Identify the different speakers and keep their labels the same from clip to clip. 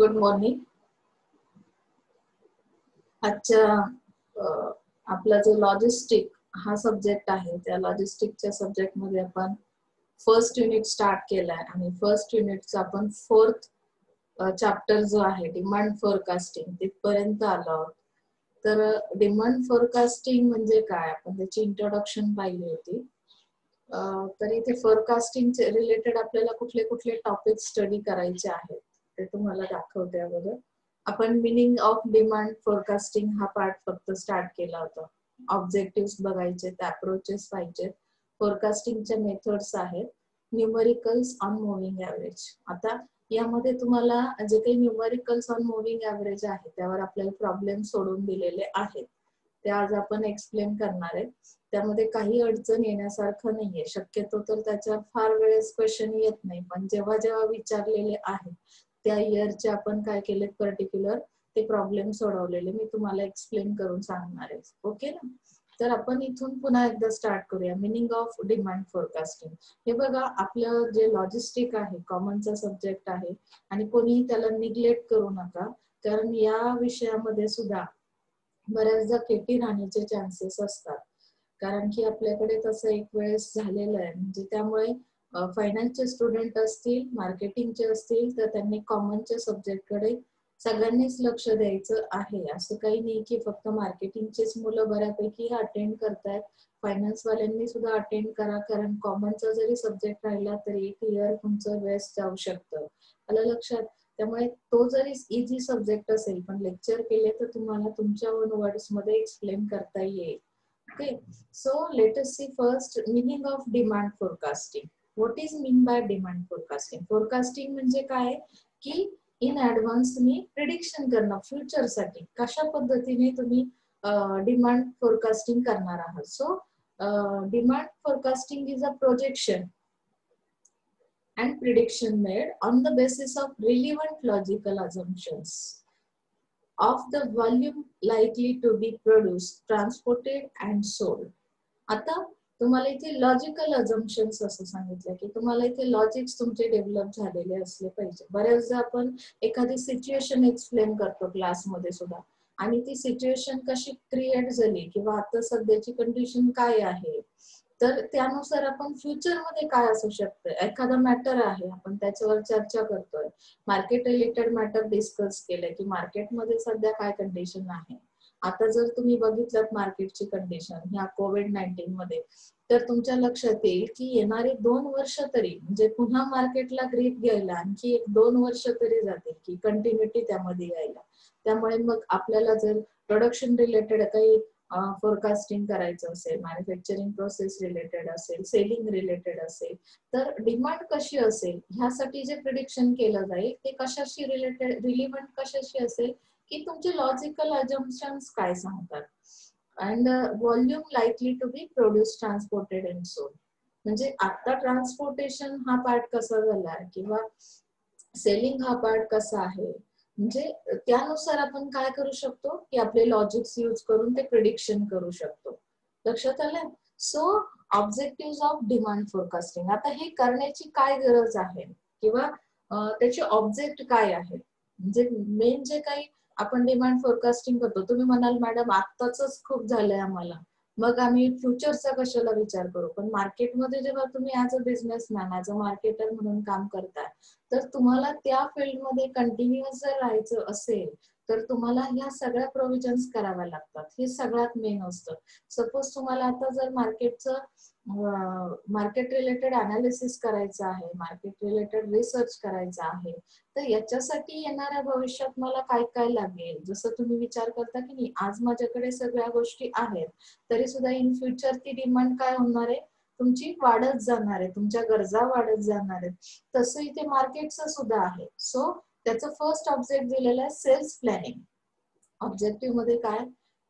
Speaker 1: Good morning. आजच्या आपला जो लॉजिस्टिक हा सब्जेक्ट आहे त्या लॉजिस्टिकच्या सब्जेक्टमध्ये आपण फर्स्ट युनिट स्टार्ट केलाय आणि फर्स्ट युनिटचा आपण फोर्थ चॅप्टर जो आहे डिमांड फोरकास्टिंग तिथपर्यंत आलो आहोत. तर डिमांड फोरकास्टिंग म्हणजे काय? आपण त्याची इंट्रोडक्शन पाहिली होती. तर इथे फोरकास्टिंग रिलेटेड आपल्याला कुठले कुठले टॉपिक स्टडी करायचे आहेत. ते तुम्हाला दाखवते अगोदर. आपण मिनिंग ऑफ डिमांड फोरकास्टिंग हा पार्ट फक्त स्टार्ट केला होता. ऑब्जेक्टिव्ह बघायचे अप्रोचेस पाहिजे. फोरकास्टिंगच्या मेथड्स आहेत. न्यूमरिकल्स ऑन मुव्हिंग ऍव्हरेज आता यामध्ये तुम्हाला जे काही न्यूमरिकल्स ऑन मुव्हिंग ऍव्हरेज आहे त्यावर आपल्याला प्रॉब्लेम सोडून दिलेले आहेत. ते आज आपण एक्सप्लेन करणार आहे. त्यामध्ये काही अडचण येण्यासारखं नाहीये. शक्यतो तर त्याच्यावर फार वेळेस क्वेश्चन येत नाही. पण जेव्हा जेव्हा विचारलेले आहे त्या इयरचे आपण काय केले पर्टिक्युलर ते प्रॉब्लेम सोडवलेले. मी तुम्हाला एक्सप्लेन करून सांगणार आहे. ओके ना? तर आपण इथून पुन्हा एकदा स्टार्ट करूया. मिनिंग ऑफ डिमांड फोरकास्टिंग हे बघा आपलं जे लॉजिस्टिक आहे कॉमनचा सब्जेक्ट आहे आणि कोणीही त्याला निग्लेक्ट करू नका. कारण या विषयामध्ये सुद्धा बऱ्याचदा केटी राहण्याचे चान्सेस असतात. कारण की आपल्याकडे तसं एक वेळेस झालेलं आहे. म्हणजे त्यामुळे फायनान्सचे स्टुडंट असतील मार्केटिंगचे असतील तर त्यांनी कॉमनच्या सब्जेक्टकडे सगळ्यांनीच लक्ष द्यायचं आहे. असं काही नाही की फक्त मार्केटिंगचेच मुलं बऱ्यापैकी अटेंड करतायत. फायनान्स वाल्यांनी सुद्धा अटेंड करा कारण कॉमनचा जरी सब्जेक्ट राहिला तरी एक इयर तुमचं वेस्ट जाऊ शकतं. आलं लक्षात? त्यामुळे तो जरी इझी सब्जेक्ट असेल पण लेक्चर केले तर तुम्हाला तुमच्या ओन वर्ड्समध्ये एक्सप्लेन करता येईल. Okay so let's see first meaning of demand forecasting what is mean by demand forecasting forecasting म्हणजे काय की इन ऍडव्हान्स तुम्ही प्रिडिक्शन करणं फ्युचरसाठी कशा पद्धतीने तुम्ही डिमांड फोरकास्टिंग करणार आहात? So demand forecasting is a projection and prediction made on the basis of relevant logical assumptions of the volume likely to be produced, transported and sold. आता तुम्हाला इथे लॉजिकल अजम्पन्स असं सांगितलं की तुम्हाला इथे लॉजिक्स तुमचे डेव्हलप झालेले असले पाहिजे. बऱ्याचदा आपण एखादी सिच्युएशन एक्सप्लेन करतो क्लासमध्ये सुद्धा. आणि ती सिच्युएशन कशी क्रिएट झाली किंवा आता सध्याची कंडिशन काय आहे? तर त्यानुसार आपण फ्युचरमध्ये काय असू शकतं? एखादा मॅटर आहे आपण त्याच्यावर चर्चा करतोय. मार्केट रिलेटेड मॅटर डिस्कस केलंय की मार्केटमध्ये सध्या काय कंडिशन आहे? आता जर तुम्ही बघितलं मार्केटची कंडिशन ह्या कोविड नाईन्टीन मध्ये तर तुमच्या लक्षात येईल की येणारे दोन वर्ष तरी म्हणजे पुन्हा मार्केटला ग्रीप घ्यायला आणखी एक दोन वर्ष तरी जातील की कंटिन्युटी त्यामध्ये यायला. त्यामुळे मग आपल्याला जर प्रोडक्शन रिलेटेड काही फोरकास्टिंग करायचं असेल मॅन्युफॅक्चरिंग प्रोसेस रिलेटेड असेल सेलिंग रिलेटेड असेल तर डिमांड कशी असेल ह्यासाठी जे प्रिडिक्शन केलं जाईल ते कशाशी रिलेटेड रिलिव्हंट कशाशी असेल की तुमचे लॉजिकल अजम्पन्स काय सांगतात? And volume likely to be produce transported and sold म्हणजे आता ट्रान्सपोर्टेशन हा पार्ट कसा झाला? किंवा सेलिंग हा पार्ट कसा आहे? म्हणजे त्यानुसार आपण काय करू शकतो? की आपले लॉजिक्स यूज करून ते प्रिडिक्शन करू शकतो. लक्षात आलं? So objective of demand forecasting आता हे करण्याची काय गरज आहे? किंवा त्याचे ऑब्जेक्ट काय आहेत म्हणजे मेन जे काही आपण डिमांड फोरकास्टिंग करतो. तुम्ही म्हणाल मॅडम आत्ताच खूप झालंय आम्हाला. मग आम्ही फ्युचरचा कशाला विचार करू? पण मार्केटमध्ये जेव्हा तुम्ही as a businessman as a marketer म्हणून काम करताय तर तुम्हाला त्या फील्डमध्ये कंटिन्युअस जर राहायचं असेल तर तुम्हाला ह्या सगळ्या प्रोव्हिजन्स कराव्या लागतात. हे सगळ्यात मेन असतं. सपोज तुम्हाला आता जर मार्केटचं मार्केट रिलेटेड अनालिसिस करायचं आहे मार्केट रिलेटेड रिसर्च करायचं आहे. तर याच्यासाठी येणाऱ्या भविष्यात मला काय काय लागेल? जसं तुम्ही विचार करता की नाही आज माझ्याकडे सगळ्या गोष्टी आहेत तरी सुद्धा इन फ्युचर ती डिमांड काय होणार आहे? तुमची वाढत जाणार आहे तुमच्या गरजा वाढत जाणार आहेत. तसं इथे मार्केटचं सुद्धा आहे. सो त्याचं फर्स्ट ऑब्जेक्ट दिलेलं आहे सेल्स प्लॅनिंग ऑब्जेक्टिव्हमध्ये काय?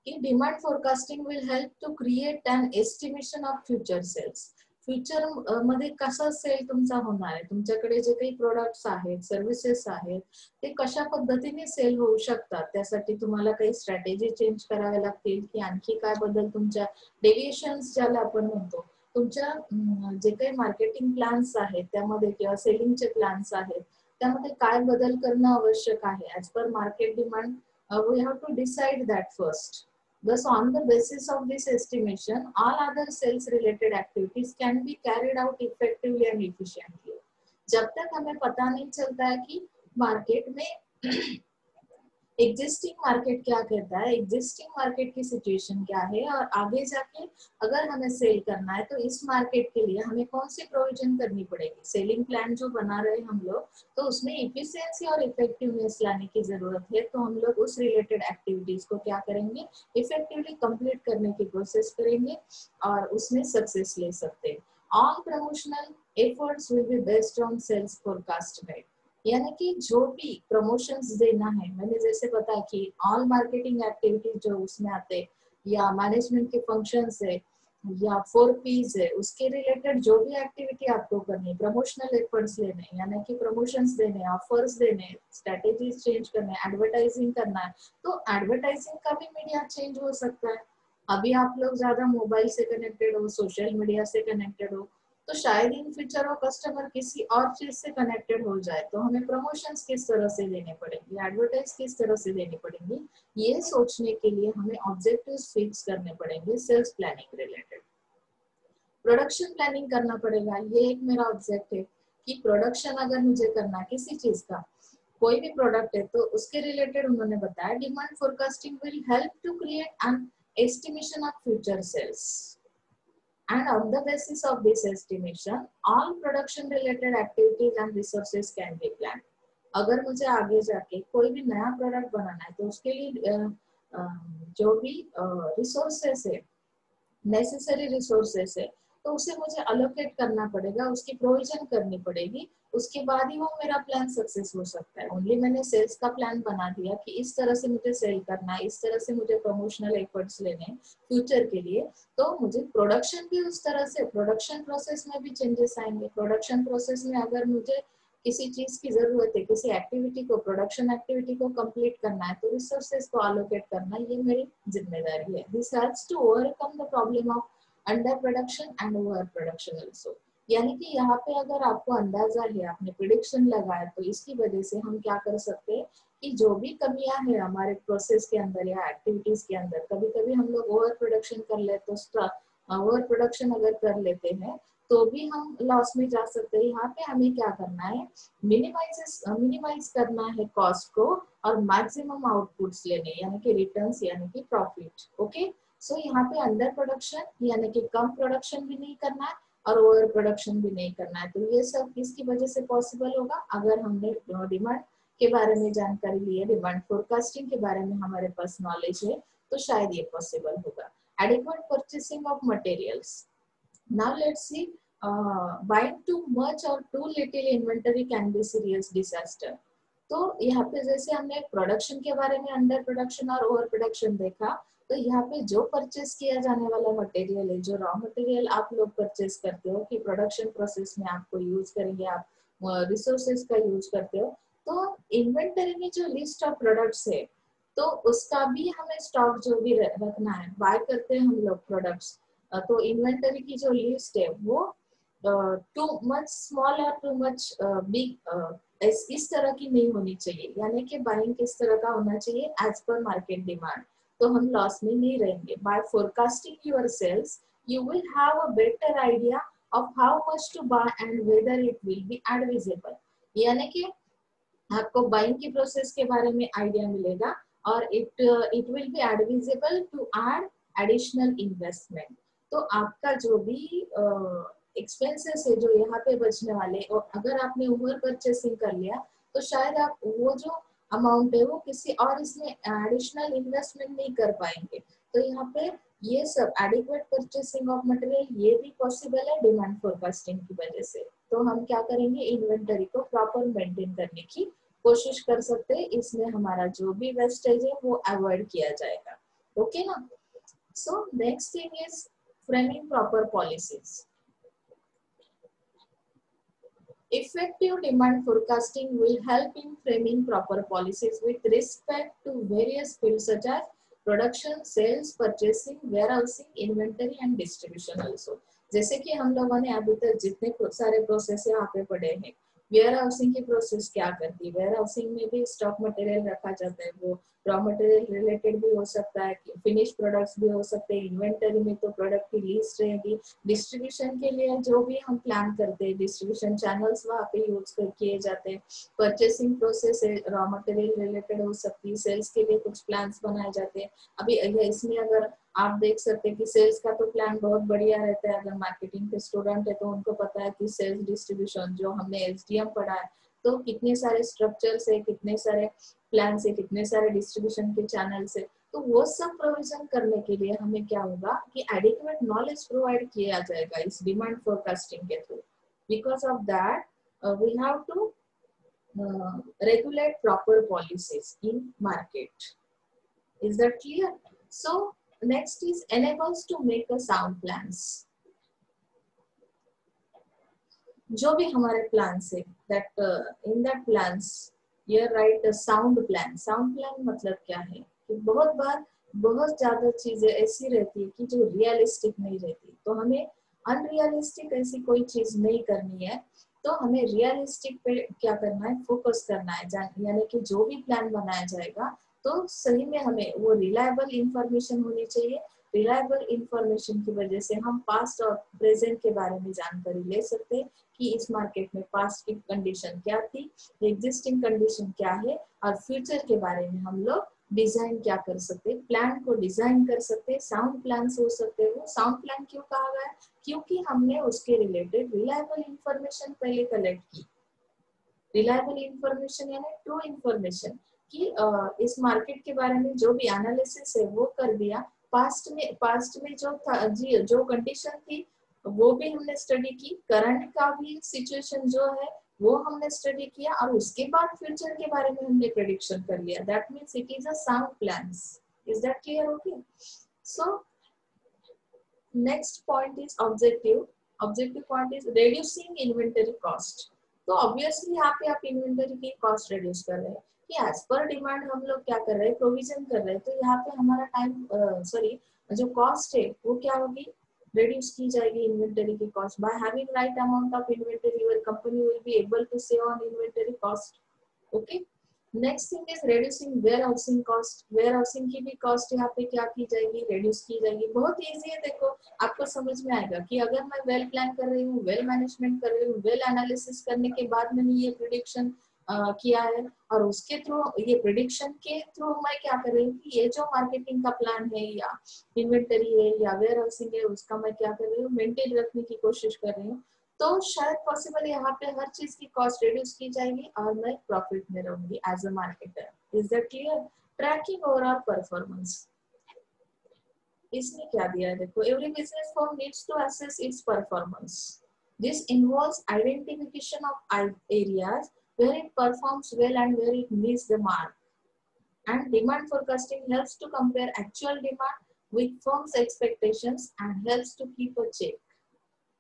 Speaker 1: की demand forecasting will help to create and estimation of future sales फ्युचरमध्ये कसा सेल तुमचा होणार आहे? तुमच्याकडे जे काही प्रोडक्ट्स आहेत सर्व्हिसेस आहेत ते कशा पद्धतीने सेल होऊ शकतात? त्यासाठी तुम्हाला काही स्ट्रॅटेजी चेंज कराव्या लागतील की आणखी काय बदल तुमच्या डेव्हिएशन्स ज्याला आपण म्हणतो. तुमच्या जे काही मार्केटिंग प्लॅन्स आहेत त्यामध्ये किंवा सेलिंगचे प्लॅन्स आहेत त्यामध्ये काय बदल करणं आवश्यक आहे? As per market demand we have to decide that first Thus, on the basis of this estimation, all other sales related activities can be carried out effectively and efficiently. जब तक हमें पता नहीं चलता है कि मार्केट में एग्जिस्टिंग मार्केट क्या कहता है? एग्जिस्टिंग मार्केट की सिचुएशन क्या है? और आगे जाके अगर हमें सेल करना है तो इस मार्केट के लिए हमें कौन सी प्रोविज़न करनी पड़ेगी? सेलिंग प्लान जो बना रहे हम लोग तो उसमें इफिशियंसी और इफेक्टिवनेस लाने की ज़रूरत है। तो हम लोग उस रिलेटेड एक्टिविटीज़ को क्या करेंगे? इफेक्टिवली कंप्लीट करने की कोशिश करेंगे और उसमें सक्सेस ले सकते हैं। All promotional efforts will be based on sales forecast made यानी कि जो भी प्रमोशंस देना है, मैंने जैसे बताया कि ऑल मार्केटिंग एक्टिविटीज़ जो उसमें आते या मैनेजमेंट के फ़ंक्शन है, या फोर पीज है, उसके रिलेटेड जो भी एक्टिविटी आपको करनी प्रमोशनल एफर्ट्स लेने यानी कि प्रमोशंस देने ऑफर्स देने स्ट्रेटेजीज चेंज करने एडवर्टाइजिंग करना है तो एडवर्टाइजिंग का भी मीडिया चेंज हो सकता है। अभी आप लोग ज़्यादा मोबाइल से कनेक्टेड हो सोशल मीडिया से कनेक्टेड हो तो शायद इन फ्यूचर वो कस्टमर किसी और चीज़ से कनेक्टेड हो जाए तो हमें प्रमोशन किस तरह से देने पड़ेंगे एडवर्टाइज किस तरह से देनी पड़ेंगी, ये सोचने के लिए हमें ऑब्जेक्टिव फिक्स करने पड़ेंगे sales planning related production planning करना पड़ेगा, ये एक मेरा ऑब्जेक्ट है कि प्रोडक्शन अगर मुझे करना किसी चीज़ का, कोई भी प्रोडक्ट है तो उसके रिलेटेड उन्होंने बताया demand forecasting will help to create an estimation of future sales And on the basis of this estimation, all production related activities and resources can be planned. अगर मुझे आगे जाके कोई भी नया प्रोडक्ट बनाना है तो उसके लिए जो भी रिसोर्सेस है नेसेसरी रिसोर्सेस है तो उसे मुझे अलोकेट करना पड़ेगा, उसकी प्रोविज़न करनी पड़ेगी। उसके बाद ही वो मेरा प्लान सक्सेस हो सकता है। ओनली मैंने सेल्स का प्लान बना दिया कि इस तरह से मुझे सेल करना है, इस तरह से मुझे प्रमोशनल एफर्ट्स लेने फ्यूचर के लिए। तो मुझे प्रोडक्शन भी उस तरह से प्रोडक्शन प्रोसेस में भी चेंजेस आएँगे। प्रोडक्शन प्रोसेस में अगर मुझे किसी चीज़ की ज़रूरत है, किसी एक्टिविटी को प्रोडक्शन एक्टिविटी को कंप्लीट करना है तो रिसोर्सेज को अलोकेट करना, ये मेरी ज़िम्मेदारी है। This helps to overcome the problem of under production and over production also यानी कि यहाँ पे अगर आपको अंदाज़ा है, आपने प्रिडिक्शन लगाया तो इसकी वजह से हम क्या कर सकते हैं कि जो भी कमियाँ है हमारे प्रोसेस के अंदर या एक्टिविटीज़ के अंदर कभी कभी हम लोग ओवर प्रोडक्शन कर लेते तो ओवर प्रोडक्शन अगर कर लेते हैं तो भी हम लॉस में जा सकते हैं। यहाँ पे हमें क्या करना है? मिनिमाइज मिनिमाइज करना है कॉस्ट को और मैक्सिमम आउटपुट्स लेने, यानी कि रिटर्न्स यानी कि प्रॉफिट ओके सो so, यहाँ पे अंडर प्रोडक्शन यानी कि कम प्रोडक्शन भी नहीं करना है और ओवर प्रोडक्शन भी नहीं करना है। तो ये सब किसकी वजह से पॉसिबल होगा। अगर हमने डिमांड के बारे में जानकारी ली है डिमांड फोरकास्टिंग के बारे में हमारे पास नॉलेज है तो शायद ये पॉसिबल होगा। Adequate purchasing of materials now let's see buying too much और too little inventory can be serious disaster तो यहाँ पे जैसे हमने प्रोडक्शन के बारे में अंडर प्रोडक्शन और ओवर प्रोडक्शन देखा तो यहाँ पे जो परचेस किया जाने वाला मटेरियल है, जो रॉ मटेरियल आप लोग परचेस करते हो कि प्रोडक्शन प्रोसेस में आपको यूज़ करेंगे, आप रिसोर्सेस का यूज़ करते हो तो इन्वेंटरी में जो लिस्ट ऑफ़ प्रोडक्ट्स है तो उसका भी हमें स्टॉक जो भी रखना है बाय करते हैं हम लोग प्रोडक्ट्स तो इन्वेंटरी की जो लिस्ट है वो टू मच स्मॉल और टू मच बिग इस तरह की नहीं होनी चाहिए, यानी कि बाइंग किस तरह का होना चाहिए एज पर मार्केट डिमांड तो हम लॉस में नहीं रहेंगे. By forecasting your sales you will have a better idea of how much to buy and whether it will be advisable यानी कि आपको बाइंग की प्रोसेस के बारे में आइडिया मिलेगा और it it will be advisable to add additional investment तो आपका जो भी एक्सपेंसेस uh, है जो यहाँ पे बचने वाले और अगर आपने ओवर परचेसिंग कर लिया तो शायद आप वो जो अमाउंट है वो किसी और इसमें एडिशनल इन्वेस्टमेंट नहीं कर पाएँगे। तो यहाँ पे ये सब एडिक्वेट परचेसिंग ऑफ़ मटेरियल ये भी पॉसिबल है डिमांड फोरकास्टिंग की वजह से। तो हम क्या करेंगे? इन्वेंटरी को प्रॉपर मेंटेन करने की कोशिश कर सकते हैं। इसमें हमारा जो भी वेस्टेज है वो अवॉइड किया जाएगा। ओके ना? So next thing is framing proper policies Effective demand forecasting will help in framing proper policies with respect to various fields such as production, sales, purchasing, warehousing, inventory and distribution also. जैसे कि हम लोगों ने अभी तक जितने सारे process यहाँ पे पढ़े हैं वेयर हाउसिंग की प्रोसेस क्या करती है? वेयर हाउसिंग में भी स्टॉक मटेरियल रखा जाता है, वो रॉ मटेरियल रिलेटेड भी हो सकता है फिनिश प्रोडक्ट्स भी हो सकते हैं इन्वेंटरी में तो प्रोडक्ट की लिस्ट रहेगी। डिस्ट्रीब्यूशन के लिए जो भी हम प्लान करते हैं डिस्ट्रीब्यूशन चैनल्स वहाँ पे यूज़ किए जाते हैं। Purchasing process raw material related हो सकती है सेल्स के लिए कुछ प्लान्स बनाए जाते हैं। अभी इसमें अगर आप देख सकते हैं कि सेल्स का तो प्लान बहुत बढ़िया रहता है। अगर मार्केटिंग के स्टूडेंट है तो उनको पता है कि सेल्स डिस्ट्रीब्यूशन जो हमने एस पढ़ा है तो कितने सारे स्ट्रक्चर से कितने सारे प्लान से कितने सारे डिस्ट्रीब्यूशन के चैनल से तो वो सब प्रोविज़न करने के लिए हमें क्या होगा कि एडिक्वेट नॉलेज प्रोवाइड किया जाएगा इस डिमांड फोरकास्टिंग के through because of that we have to regulate proper policies in market is that clear? So next is enables to make a sound plans. जो भी हमारे प्लान्स है दैट इन दैट प्लान्स ये right sound plan sound plan मतलब क्या है? कि बहुत बार बहुत ज़्यादा चीज़ें ऐसी रहती है कि जो रियलिस्टिक नहीं रहती। तो हमें अनरियलिस्टिक ऐसी कोई चीज़ नहीं करनी है। तो हमें रियलिस्टिक पे क्या करना है? फोकस करना है। यानी कि जो भी प्लान बनाया जाएगा तो सही में हमें वो रिलायबल इंफॉर्मेशन होनी चाहिए। रिलायबल इंफॉर्मेशन की वजह से हम पास्ट और प्रेजेंट के बारे में जानकारी ले सकते हैं कि इस मार्केट में पास्ट की कंडीशन क्या थी एग्जिस्टिंग कंडीशन क्या है और फ्यूचर के बारे में हम लोग डिज़ाइन क्या कर सकते प्लान को डिज़ाइन कर सकते साउंड प्लान हो सकते वो साउंड प्लान क्यों कहा गया क्योंकि हमने उसके रिलेटेड रिलायबल इंफॉर्मेशन पहले कलेक्ट की। रिलायबल इंफॉर्मेशन यानी ट्रू इंफॉर्मेशन कि इस मार्केट के बारे में जो भी एनालिसिस है, वो कर दिया। पास्ट में पास्ट में जो था, जी, जो कंडीशन थी, वो भी हमने स्टडी की। करंट का भी सिचुएशन जो है, वो हमने स्टडी किया और उसके बाद फ्यूचर के बारे में हमने प्रेडिक्शन कर लिया। That means it is a plans is that clear okay so next point is objective objective point is reducing inventory cost तो ऑब्वियसली यहाँ पे आप इन्वेंटरी की कॉस्ट रिड्यूस कर रहे हैं। कि एज पर डिमांड हम लोग क्या कर रहे हैं प्रोविज़न कर रहे हैं। तो यहाँ पे हमारा टाइम सॉरी जो कॉस्ट है, वो क्या होगी? रिड्यूस की जाएगी इन्वेंटरी की cost by having right amount of inventory your company will be able to save on inventory cost okay next thing is reducing warehousing cost warehousing की भी कॉस्ट यहाँ पे क्या की जाएगी? रिड्यूस की जाएगी। बहुत ईजी है, देखो, आपको समझ में आएगा कि अगर मैं वेल प्लान कर रही हूँ वेल मैनेजमेंट कर रही हूँ वेल एनालिसिस करने के बाद मैंने ये प्रिडिक्शन prediction किया है और उसके थ्रू ये प्रिडिक्शन के थ्रू मैं क्या कर रही हूँ कि ये जो मार्केटिंग का प्लान है या इन्वेंटरी है या वेयर हाउसिंग है, उसका मैं क्या कर रही हूँ मेंटेन रखने की कोशिश कर रही हूँ। तो शायद पॉसिबल यहाँ पे हर चीज़ की कॉस्ट रिड्यूस की जाएगी और मैं प्रॉफिट में रहूँगी as a marketer is that clear tracking overall performance इसमें क्या दिया है? देखो every business form needs to assess its performance this involves identification of areas where it performs well and where it misses the mark. And demand forecasting helps to compare actual demand with firm's expectations and helps to keep a check.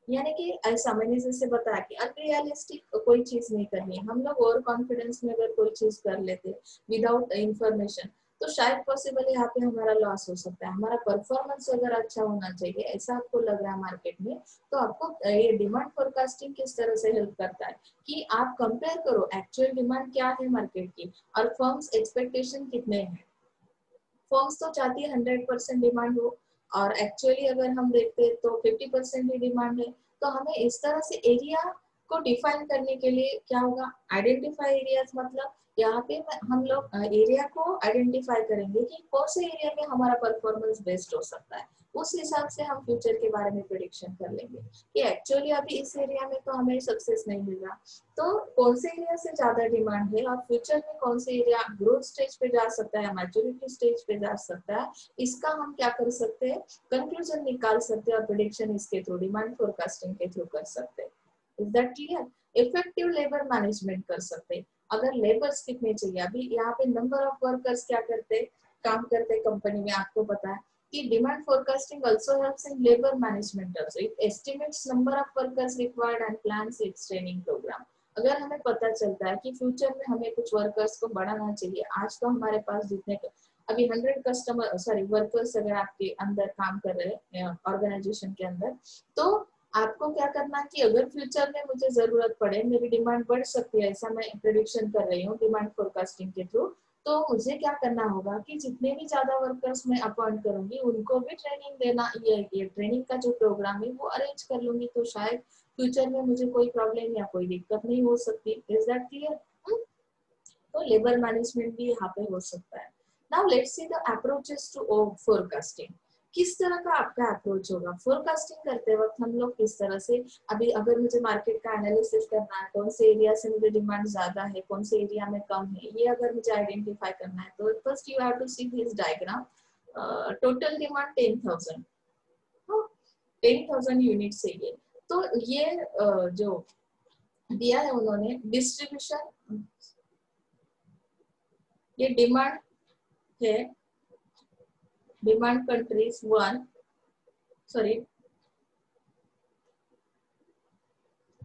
Speaker 1: यानी कि ऐसा मैंने जैसे बताया कि unrealistic कोई चीज़ नहीं करनी है हम लोग ओवर कॉन्फिडेंस में अगर कोई चीज़ कर लेते विदाउट इंफॉर्मेशन तो शायद पॉसिबल यहाँ पे हमारा लॉस हो सकता है। हमारा परफॉर्मेंस अगर अच्छा होना चाहिए, ऐसा आपको लग रहा है मार्केट में तो आपको ये डिमांड फोरकास्टिंग किस तरह से हेल्प करता है? कि आप कंपेयर करो एक्चुअल डिमांड क्या है मार्केट की और फर्म्स एक्सपेक्टेशन कितने हैं? फर्म्स तो चाहती है हंड्रेड डिमांड हो और एक्चुअली अगर हम देखते हैं तो फिफ्टी ही डिमांड है। तो हमें इस तरह से एरिया को डिफाइन करने के लिए क्या होगा? आइडेंटिफाई एरियाज़ मतलब यहाँ पे हम लोग एरिया को आइडेंटिफाई करेंगे कि कौन से एरिया में हमारा परफॉर्मेंस बेस्ट हो सकता है। उस हिसाब से हम फ्यूचर के बारे में प्रिडिक्शन कर लेंगे कि एक्चुअली अभी इस एरिया में तो हमें सक्सेस नहीं मिल। रहा तो कौन से एरिया से ज़्यादा डिमांड है? और फ्यूचर में कौन से एरिया ग्रोथ स्टेज पे जा सकता है मैच्योरिटी स्टेज पे जा सकता है? इसका हम क्या कर सकते हैं? कंक्लूजन निकाल सकते हैं और प्रिडिक्शन इसके थ्रू डिमांड फोरकास्टिंग के थ्रू कर सकते हैं। Is that clear effective labour management कर सकते अगर लेबर्स कितने चाहिए, अभी यहाँ पे नंबर ऑफ़ वर्कर्स क्या करते काम करते कंपनी में, आपको पता है कि demand forecasting also helps in labour management also it estimates number of workers required and plans its training programme अगर हमें पता चलता है कि फ्यूचर में हमें कुछ वर्कर्स को बढ़ाना चाहिए, आज तो हमारे पास जितने अभी हंड्रेड कस्टमर सॉरी वर्कर्स अगर आपके अंदर काम कर रहे हैं ऑर्गेनाइजेशन के अंदर तो आपको क्या करना कि अगर फ्यूचर में मुझे ज़रूरत पड़े, मेरी डिमांड बढ़ सकती है, ऐसा मैं प्रिडिक्शन कर रही हूँ डिमांड फोरकास्टिंग के थ्रू तो मुझे क्या करना होगा कि जितने भी ज़्यादा वर्कर्स मैं अपॉइंट करूँगी, उनको भी ट्रेनिंग देना, ये ये ट्रेनिंग का जो प्रोग्राम है, वो अरेंज कर लूँगी तो शायद फ्यूचर में मुझे कोई प्रॉब्लम या कोई दिक्कत नहीं हो सकती। इज़ दैट क्लियर तो लेबर मैनेजमेंट भी यहाँ पे हो सकता है। Now let's see the approaches to forecasting किस तरह का आपका अप्रोच होगा? फोरकास्टिंग करते वक्त हम लोग किस तरह से अभी अगर मुझे मार्केट का एनालिसिस करना है कौन से एरिया से मुझे डिमांड ज़्यादा है कौन से एरिया में कम है ये अगर मुझे आइडेंटिफाई करना है तो first you have to see this diagram total demand ten thousand ten thousand unit से ये। तो ये uh, जो दिया है उन्होंने डिस्ट्रीब्यूशन ये डिमांड है demand countries one sorry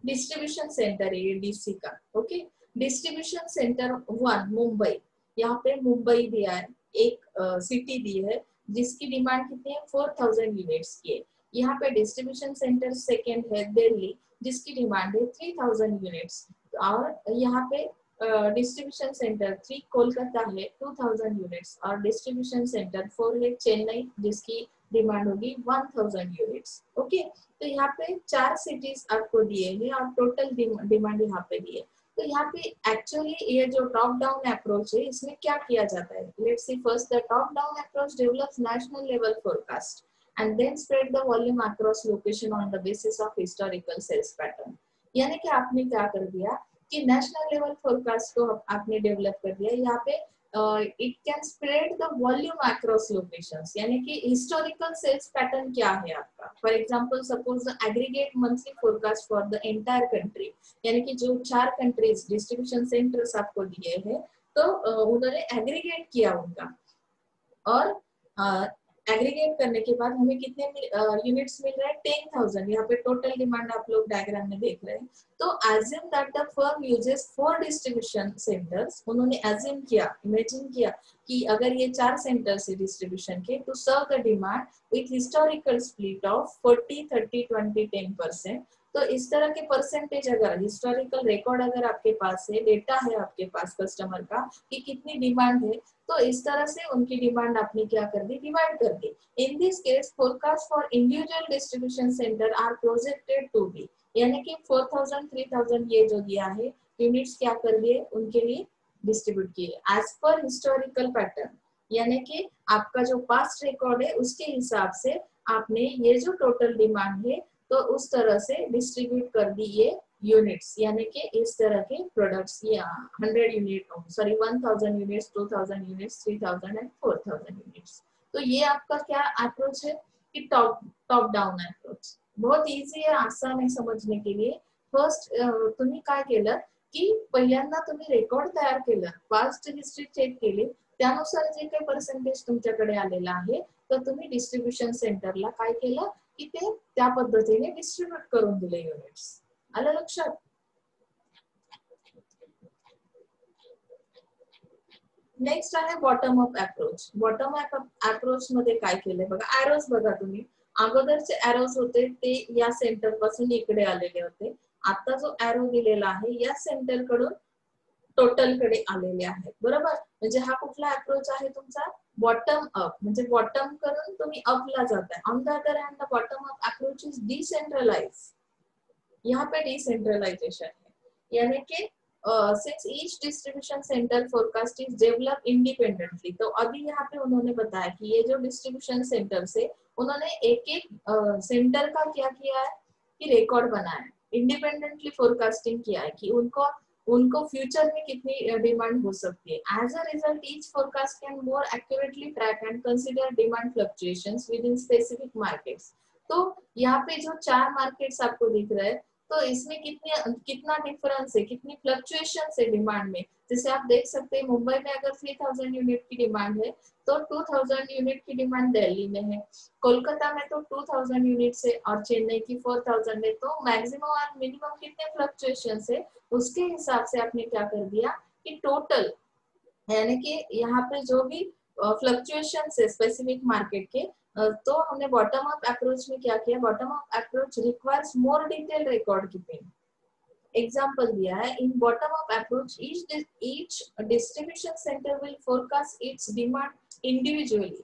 Speaker 1: distribution centre है डीसी का okay distribution centre one Mumbai यहाँ पे मुंबई दिया है, एक सिटी दी है, जिसकी डिमांड कितनी है? फोर थाउज़ेंड यूनिट्स की है। यहाँ पे डिस्ट्रीब्यूशन सेंटर सेकेंड है, दिल्ली, जिसकी डिमांड है थ्री थाउज़ेंड यूनिट्स और यहाँ पे डिस्ट्रीब्यूशन सेंटर थ्री कोलकाता है टू थाउज़ेंड यूनिट्स और डिस्ट्रीब्यूशन सेंटर फोर है, चेन्नई, जिसकी डिमांड होगी वन थाउज़ेंड यूनिट्स ओके तो यहाँ पे चार सिटीज़ आपको दिए हैं और टोटल डिमांड यहाँ पे दिए तो यहाँ पे एक्चुअली ये जो टॉप डाउन अप्रोच है, इसमें क्या किया जाता है? Let's see first the top down approach develops national level forecast and then spread the volume across location on the basis of historical sales pattern. यानी कि आपने क्या कर दिया? कि नेशनल लेवल फोरकास्ट को आपने डेवलप कर दिया। यहाँ पे it can spread the volume across locations यानी कि हिस्टोरिकल सेल्स पैटर्न क्या है आपका? For example suppose the aggregate monthly forecast for the entire country यानी कि जो चार कंट्रीज़ डिस्ट्रीब्यूशन सेंटर्स आपको दिए हैं तो उन्होंने एग्रीगेट किया उनका। और एग्रीगेट करने के बाद हमें कितने यूनिट्स मिल रहे हैं? टेन थाउज़ेंड यहाँ पे टोटल डिमांड आप लोग डायग्राम में देख रहे हैं। तो assume that the firm uses four distribution centres उन्होंने एज्यूम किया इमेजिन किया कि अगर ये चार सेंटर्स है डिस्ट्रीब्यूशन के to serve the demand with historical split of forty thirty twenty ten percent तो इस तरह के परसेंटेज अगर हिस्टोरिकल रिकॉर्ड अगर आपके पास है डेटा है आपके पास कस्टमर का कि कितनी डिमांड है तो इस तरह से उनकी डिमांड आपने क्या कर दी? डिवाइड कर दी। In this case forecast for individual distribution centre are projected to be यानी कि 4000 3000 ये जो दिया है यूनिट्स क्या कर दिए? उनके लिए डिस्ट्रीब्यूट किए। एज पर हिस्टोरिकल पैटर्न यानी कि आपका जो पास्ट रिकॉर्ड है, उसके हिसाब से आपने ये जो टोटल डिमांड है तो उस तरह से डिस्ट्रीब्यूट कर दी ये यूनिट्स यानी कि इस तरह के प्रोडक्ट्स या hundred unit sorry one thousand units two thousand units three thousand and four thousand units तो ये आपका क्या अप्रोच है? कि टॉप टॉप डाउन अप्रोच बहुत इजी आहे आसान आहे समजणे के लिए. फर्स्ट तुम्ही काय केलं? की पहिल्यांदा तुम्ही रेकॉर्ड तयार केलं पास्ट हिस्ट्री चेक केली. त्यानुसार जे काही पर्सेंटेज तुमच्याकडे आलेला आहे तर तुम्ही डिस्ट्रीब्युशन सेंटरला काय केलं? की ते त्या पद्धतीने डिस्ट्रीब्यूट करून दिले युनिट्स आलं लक्षात? नेक्स्ट आहे bottom up approach bottom up approach मध्ये काय केलंय? बघा एरोज बघा तुम्ही. अगोदरचे एरोज होते ते या सेंटरपासून इकडे आलेले होते. आता जो एरो दिलेला आहे या सेंटरकडून टोटलकडे आलेले आहेत बरोबर? म्हणजे हा कुठला अप्रोच आहे तुमचा? बॉटम अप म्हणजे बॉटम करून तुम्ही अपला जाताय. On the other hand the bottom up approach is decentralise यहाँ पे डिसेंट्रलाइजेशन है। यानी कि since each distribution centre forecast is develop independently तो अभी यहाँ पे उन्होंने बताया कि ये जो डिस्ट्रीब्यूशन सेंटर से उन्होंने एक एक सेंटर uh, का क्या किया है कि रिकॉर्ड बनाया है। इंडिपेंडेंटली फोरकास्टिंग किया है कि उनको उनको फ्यूचर में कितनी डिमांड हो सकती है। As a result each forecast can more accurately track and consider demand fluctuations within specific markets तो यहाँ पे जो चार मार्केट्स आपको दिख रहे हैं तो इसमें कितने, कितना डिफरेंस है, कितनी फ्लक्चुएशन है डिमांड में? जैसे आप देख सकते हैं, मुंबई में अगर थ्री थाउज़ेंड यूनिट की डिमांड है तो टू थाउज़ेंड यूनिट की डिमांड दिल्ली में है। कोलकाता में तो टू थाउज़ेंड यूनिट है और चेन्नई की फोर थाउज़ेंड है। तो मैक्सिमम और मिनिमम कितने फ्लक्चुएशन है? उसके हिसाब से आपने क्या कर दिया कि टोटल यानी कि यहाँ पे जो भी फ्लक्चुएशन है स्पेसिफिक मार्केट के तो हमने बॉटम अप अप्रोच में क्या किया? Bottom up approach requires more detail record keeping example दिया है in bottom up approach each each distribution centre will forecast its demand individually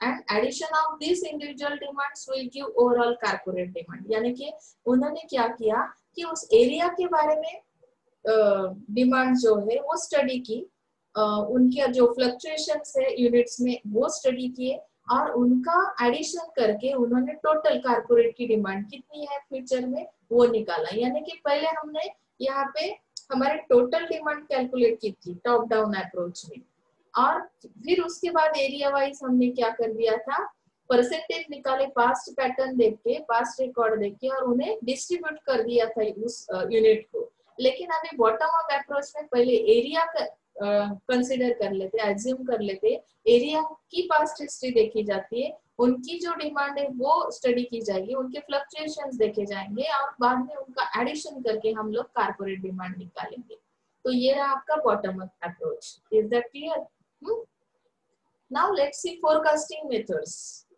Speaker 1: and addition of this individual demands will give overall corporate demand यानी कि उन्होंने क्या किया कि उस area के बारे में डिमांड uh, जो है वो स्टडी की। उनके जो फ्लक्चुएशन है यूनिट्स में, वो स्टडी किए और उनका एडिशन करके उन्होंने टोटल कारपोरेट की डिमांड कितनी है फ्यूचर में, वो निकाला। यानी कि पहले हमने यहाँ पे हमारे टोटल डिमांड कैलकुलेट की थी टॉप डाउन अप्रोच में। और फिर उसके बाद एरिया वाइज हमने क्या कर दिया था? परसेंटेज निकाले पास्ट पैटर्न देख के पास्ट रिकॉर्ड देख के और उन्हें डिस्ट्रीब्यूट कर दिया था उस यूनिट को। लेकिन अभी बॉटम अप अप्रोच में पहले एरिया कंसिडर कर लेते एज्यूम कर लेते। एरिया की पास्ट हिस्ट्री देखी जाती है, उनकी जो डिमांड है, वो स्टडी की जाएगी, उनके फ्लक्चुएशन देखे जाएँगे, और बाद में उनका एडिशन करके हम लोग कारपोरेट डिमांड निकालेंगे। तो ये रहा आपका bottom up approach is that clear now let's see forecasting methods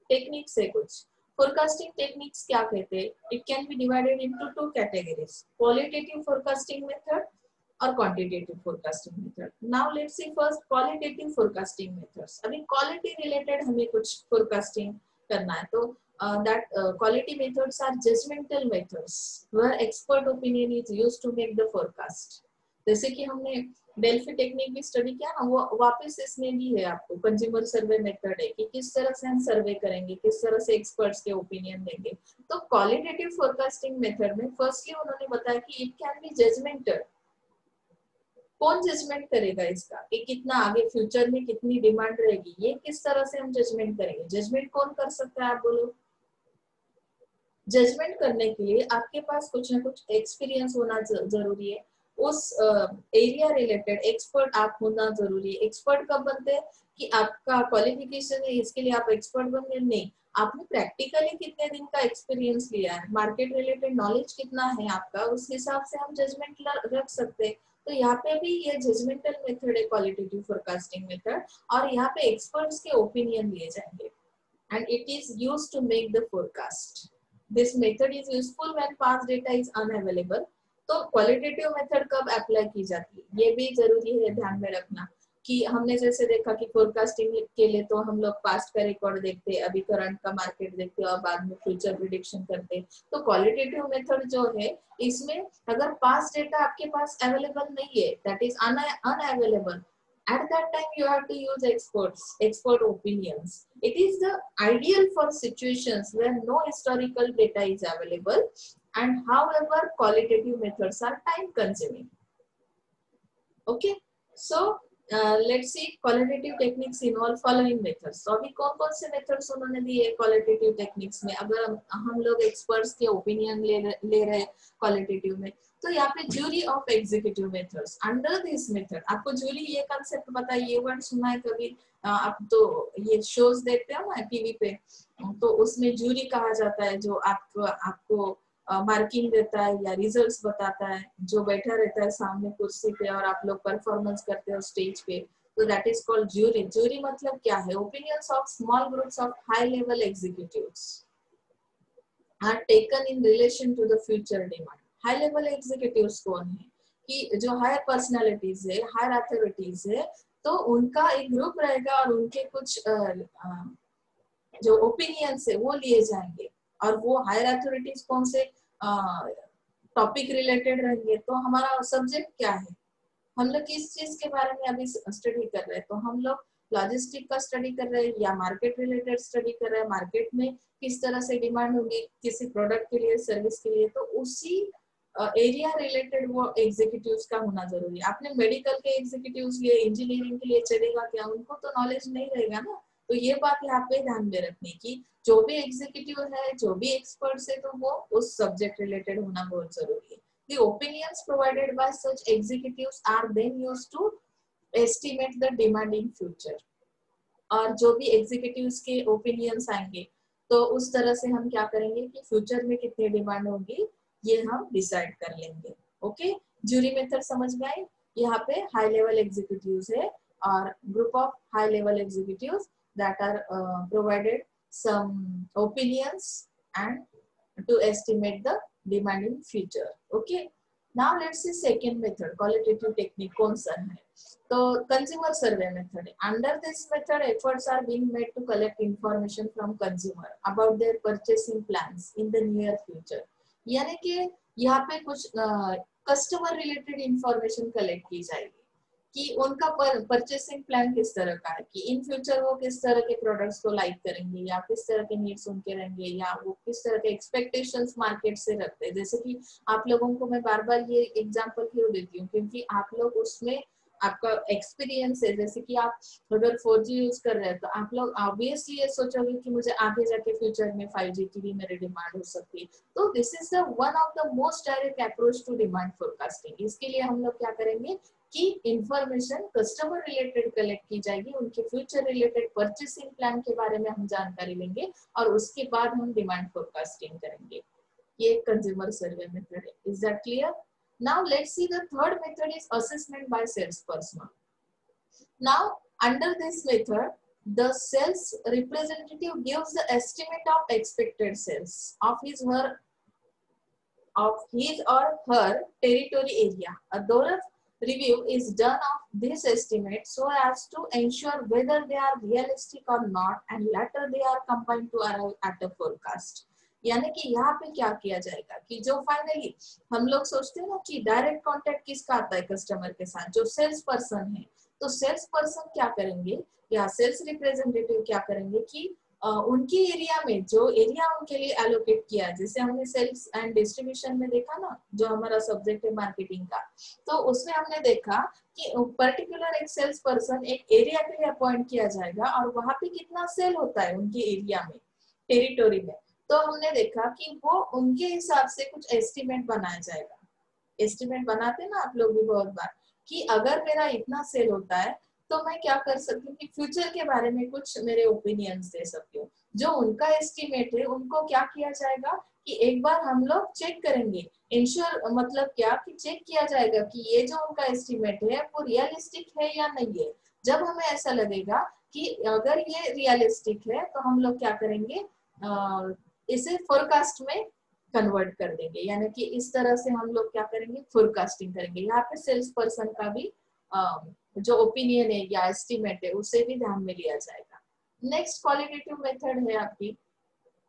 Speaker 1: techniques है कुछ। फोरकास्टिंग टेक्निक्स क्या कहते हैं? It can be divided into two categories qualitative forecasting method और quantitative forecasting method now let's see first qualitative forecasting methods अभी quality related हमें कुछ forecasting करना है। तो that quality methods are judgemental methods where expert opinion is used to make the forecast जैसे कि हमने डेल्फी टेक्निक भी स्टडी किया ना, वो वापस इसमें भी है आपको कंज्यूमर सर्वे मेथड है कि किस तरह से हम सर्वे करेंगे, किस तरह से एक्सपर्ट्स के ओपिनियन देंगे। तो क्वालिटेटिव फोरकास्टिंग मेथड में फर्स्टली उन्होंने बताया कि इट कैन बी जजमेंटल कौन जजमेंट करेगा इसका? कि कितना आगे फ्यूचर में कितनी डिमांड रहेगी? ये किस तरह से हम जजमेंट करेंगे? जजमेंट कौन कर सकता है आप बोलो? जजमेंट करने के लिए आपके पास कुछ ना कुछ एक्सपीरियंस होना ज़रूरी है। उस एरिया रिलेटेड एक्सपर्ट आप होना ज़रूरी है। एक्सपर्ट कब बनते हैं? कि आपका क्वालिफिकेशन है, इसके लिए आप एक्सपर्ट बन? गए नहीं। आपने प्रैक्टिकली कितने दिन का एक्सपीरियंस लिया है? मार्केट रिलेटेड नॉलेज कितना है आपका? उस हिसाब से हम जजमेंट रख सकते हैं। तो यहाँ पे भी ये जजमेंटल मेथड है क्वालिटेटिव फोरकास्टिंग मेथड और यहाँ पे एक्सपर्ट्स के ओपिनियन लिए जाएँगे। And it is use to make the forecast this method is useful when past data is unavailable तो क्वालिटेटिव मेथड कब अप्लाई की जाती है? ये भी ज़रूरी है ध्यान में रखना। कि हमने जैसे देखा कि फोरकास्टिंग के लिए तो हम लोग पास्ट का रिकॉर्ड देखते, अभी करंट का मार्केट देखते और बाद में फ्यूचर प्रिडिक्शन करते। तो क्वालिटेटिव मेथड जो है, इसमें अगर पास डेटा आपके पास अवेलेबल नहीं है that is unavailable at that time you have to use experts expert opinions it is the ideal for situation where no historical data is available and however qualitative methods are time consuming okay so let's see qualitative techniques involve following methods तो अभी कौन कौन से methods उन्होंने दिए qualitative techniques में? अगर हम लोग एक्सपर्ट्स के ओपिनियन ले ले रहे हैं क्वालिटेटिव में तो यहाँ पे jury of executive methods under this method आपको ज्यूरी ये कंसेप्ट पता है ये वर्ड सुना है कभी? आप तो ये शोज़ देखते हो ना टीवी पे? तो उसमें ज्यूरी कहा जाता है जो आपको आपको मार्किंग देता है या रिजल्ट्स बताता है, जो बैठा रहता है सामने कुर्सी पे और आप लोग परफॉर्मेंस करते हो स्टेज पे तो that is called jury jury मतलब क्या है? Opinions of small groups of high level executives are taken in relation to the future demand high level executives कौन है? कि जो हायर पर्सनालिटीज है हायर अथॉरिटीज है तो उनका एक ग्रुप रहेगा और उनके कुछ जो ओपिनियंस है, वो लिए जाएँगे। और वो हायर अथॉरिटीज कौन से टॉपिक रिलेटेड रहेंगे? तो हमारा सब्जेक्ट क्या है? हम लोग किस चीज़ के बारे में अभी स्टडी कर रहे हैं? तो हम लोग लॉजिस्टिक का स्टडी कर रहे हैं या मार्केट रिलेटेड स्टडी कर रहे हैं? मार्केट में किस तरह से डिमांड होगी? किसी प्रोडक्ट के लिए सर्विस के लिए? तो उसी एरिया रिलेटेड वो एग्जीक्यूटिव का होना ज़रूरी है। आपने मेडिकल के एग्जीक्यूटिव लिए इंजीनियरिंग के लिए चलेगा क्या? उनको तो नॉलेज नहीं रहेगा ना। तो ये बात यहाँ पे ध्यान में रखने की, जो भी एग्जीक्यूटिव है, जो भी एक्सपर्ट है तो वो उस सब्जेक्ट रिलेटेड होना बहुत ज़रूरी है। The opinions provided by such executives are then used to estimate the demand in future. और जो भी एग्जीक्यूटिव्स के ओपिनियंस आएँगे तो उस तरह से हम क्या करेंगे कि फ्यूचर में कितनी डिमांड होगी, ये हम डिसाइड कर लेंगे। ओके जूरी मेथड समझ में आए? यहाँ पे हाई लेवल एग्जीक्यूटिव्स है और group of high level executives that are uh, provided some opinions and to estimate the demand in future okay now let's see second method qualitative technique कौन सा है तो consumer survey method under this method efforts are being made to collect information from consumer about their purchasing plans in the near future यानी कि यहाँ पे कुछ customer related information collect की जाएगी कि उनका परचेसिंग प्लान किस तरह का है? कि इन फ्यूचर वो किस तरह के प्रोडक्ट्स को लाइक करेंगे, या किस तरह के नीड्स उनके रहेंगे, या वो किस तरह के एक्सपेक्टेशंस मार्केट से रखते हैं? जैसे कि आप लोगों को मैं बार बार ये एग्जांपल क्यों देती हूँ? क्योंकि आप लोग उसमें आपका एक्सपीरियंस है। जैसे कि आप अगर फोर यूज़ कर रहे हैं तो आप लोग ऑब्वियसली ये सोचोगे कि मुझे आगे जाके फ्यूचर में फाइव जी की भी मेरी डिमांड हो सकती है। तो this is the one of the most direct approach to demand forecasting इसके लिए हम लोग क्या करेंगे? की इंफॉर्मेशन कस्टमर रिलेटेड कलेक्ट की जाएगी, उनके फ्यूचर रिलेटेड परचेसिंग प्लान के बारे में हम जानकारी लेंगे और उसके बाद हम डिमांड फोरकास्टिंग करेंगे। ये कंज्यूमर सर्वे मेथड है। Is that clear now let see third method is assessment by sales under this method The sales representative gives the estimate of expected sales of his her, of his or her territory area. A thorough review is done of this estimate so as to ensure whether they are realistic or not and later they are combined to arrive at a forecast. यानी कि यहाँ पे क्या किया जाएगा कि जो finally हम लोग सोचते हैं ना कि डायरेक्ट कांटेक्ट किसका आता है कस्टमर के साथ जो सेल्स पर्सन है तो सेल्स पर्सन क्या करेंगे या सेल्स रिप्रेजेंटेटिव क्या करेंगे कि उनकी एरिया में, जो एरिया उनके लिए एलोकेट किया, जैसे हमने सेल्स एंड डिस्ट्रीब्यूशन में देखा ना, जो हमारा सब्जेक्ट है मार्केटिंग का तो उसमें हमने देखा कि पर्टिकुलर एक सेल्स पर्सन एक एरिया के लिए अपॉइंट किया जाएगा और वहाँ पे कितना सेल होता है उनके एरिया में टेरिटोरी में। तो हमने देखा कि वो उनके हिसाब से कुछ एस्टिमेट बनाया जाएगा। एस्टिमेट बनाते ना आप लोग भी बहुत बार, कि अगर मेरा इतना सेल होता है तो मैं क्या कर सकती हूँ कि फ्यूचर के बारे में कुछ मेरे ओपिनियंस दे सकती हूँ। जो उनका एस्टिमेट है, उनको क्या किया जाएगा कि एक बार हम लोग चेक करेंगे। इंश्योर मतलब क्या कि चेक किया जाएगा कि ये जो उनका एस्टिमेट है, वो रियलिस्टिक है या नहीं है। जब हमें ऐसा लगेगा कि अगर ये रियलिस्टिक है तो हम लोग क्या करेंगे? इसे फोरकास्ट में कन्वर्ट कर देंगे। यानी कि इस तरह से हम लोग क्या करेंगे? फोरकास्टिंग करेंगे। यहाँ पे सेल्स पर्सन का भी जो ओपिनियन है या एस्टिमेट है, उसे भी ध्यान में लिया जाएगा। नेक्स्ट क्वालिटेटिव मेथड है आपकी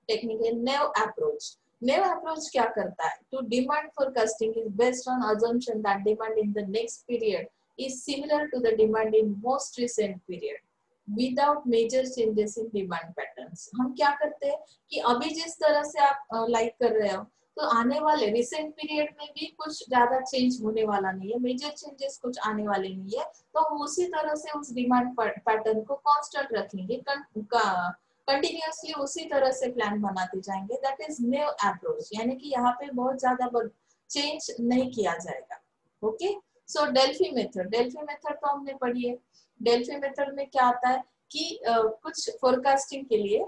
Speaker 1: टेक्निक है, नेव अप्रोच नेव अप्रोच क्या करता है? To demand forecasting is based on assumption that demand in the next period is similar to the demand in most recent period without major changes in demand patterns हम क्या करते हैं कि अभी जिस तरह से आप लाइक कर रहे हो तो आने वाले रिसेंट पीरियड में भी कुछ ज़्यादा चेंज होने वाला नहीं है मेजर चेंजेस कुछ आने वाले नहीं है तो उसी तरह से उस डिमांड पैटर्न को कांस्टेंट रखेंगे कंटिन्यूसली उसी तरह से प्लान बनाते जाएँगे दैट इज़ न्यू अप्रोच यानी कि यहाँ पे बहुत ज़्यादा चेंज नहीं किया जाएगा okay so Delphi method Delphi method तो हमने पढ़ी है डेल्फी मेथड में क्या आता है कि uh, कुछ फोरकास्टिंग के लिए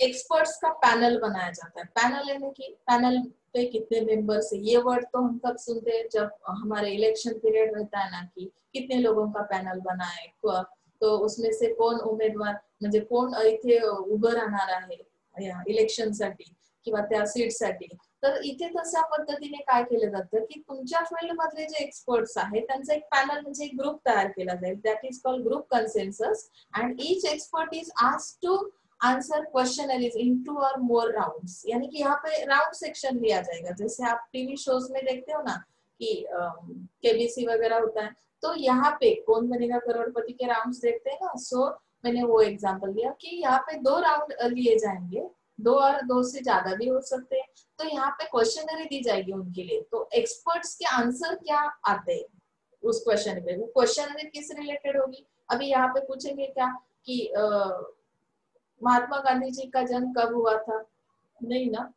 Speaker 1: एक्सपर्ट्स का पैनल बनाया जाता है। पैनल यानी कि पैनल पे कितने मेंबर्स है? ये वर्ड तो हम कब सुनते हैं? जब हमारे इलेक्शन पीरियड रहता है ना कि कितने लोगों का पैनल बना है तो उसमें से कोण उमेदवार म्हणजे कोण इथे उभं राहणार आहे इलेक्शनसाठी किंवा त्या सीटसाठी तर इथे तशा पद्धतीने काय केलं जातं की तुमच्या फ़ील्ड मधले जे एक्सपर्ट्स आहेत, त्यांचा एक पॅनल म्हणजे एक ग्रुप तयार केला जाईल. That is called group consensus and each expert is आज to answer questionnaires in two or more round यानी कि यहाँ पे राउंड सेक्शन लिया जाएगा। जैसे आप टीवी शोज़ में देखते हो ना कि केबीसी वगैरह होता है तो यहाँ पे कौन बनेगा करोड़पति के राउंड देखते हैं ना? सो मैंने वो एग्ज़ाम्पल लिया कि यहाँ पे दो राउंड लिए जाएँगे। दो और दो से ज़्यादा भी हो सकते हैं। तो यहाँ पे क्वेश्चनरी दी जाएगी उनके लिए। तो एक्सपर्ट्स के आंसर क्या आते हैं? उस क्वेश्चन पे। वो क्वेश्चनरी किस रिलेटेड होगी? अभी यहाँ पे पूछेंगे क्या कि महात्मा गांधी जी का जन्म कब हुआ था? नहीं ना?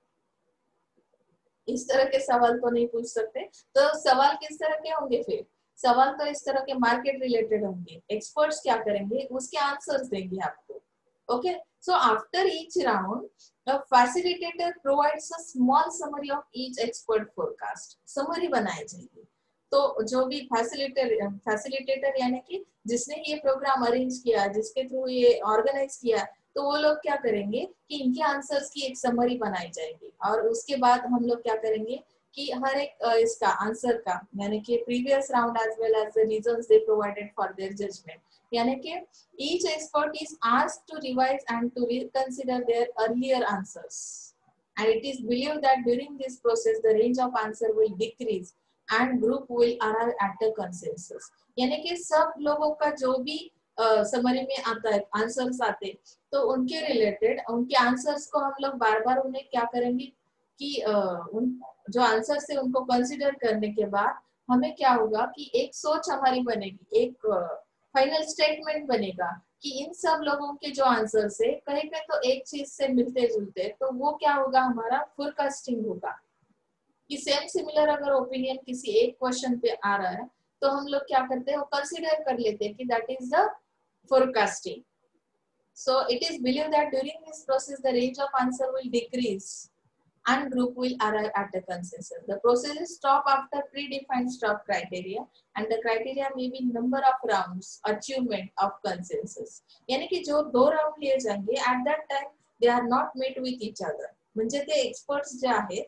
Speaker 1: इस तरह के सवाल तो नहीं पूछ सकते। तो सवाल किस तरह के होंगे फिर? सवाल तो इस तरह के मार्केट रिलेटेड होंगे। एक्सपर्ट्स क्या करेंगे? उसके आंसर्स देंगे आपको। Okay? So after each round, the facilitator provides a small summary of each expert forecast. Summary बनाए जाएगी. तो जो भी फैसिलिटेटर फैसिलिटेटर यानी कि जिसने ये प्रोग्राम अरेंज किया जिसके थ्रू ये ऑर्गेनाइज किया तो वो लोग क्या करेंगे कि इनके आंसर्स की एक समरी बनाई जाएगी। और उसके बाद हम लोग क्या करेंगे कि हर एक इसका आंसर का, यानी कि previous round as well as reason they provided for their judgement यानी कि each expert is ask to revise and to reconsider their earlier answers and it is believed that during this process, the range of answer will decrease and group will arrive at a consensus yani ki sab logo ka jo bhi summary में आता है answers आते तो उनके related उनके answers को हम लोग बार बार उन्हें क्या करेंगे कि उन, जो आंसर्स है उनको कंसिडर करने के बाद हमें क्या होगा कि एक सोच हमारी बनेगी, एक फाइनल स्टेटमेंट बनेगा कि इन सब लोगों के जो आंसर है कहीं पे तो एक चीज़ से मिलते जुलते तो वो क्या होगा, हमारा फोरकास्टिंग होगा। कि सेम सिमिलर अगर ओपिनियन किसी एक क्वेश्चन पे आ रहा है तो हम लोग क्या करते हैं, वो कंसिडर कर लेते हैं कि that is the forecasting. So it is believed that during this process, the range of answer will decrease and group will arrive at a consensus. The process is stopped after predefined stop criteria and the criteria may be number of rounds, achievement of consensus. यानी कि जो दो round लिए जाएँगे at that time they are not met with each other. म्हणजे ते experts जे आहेत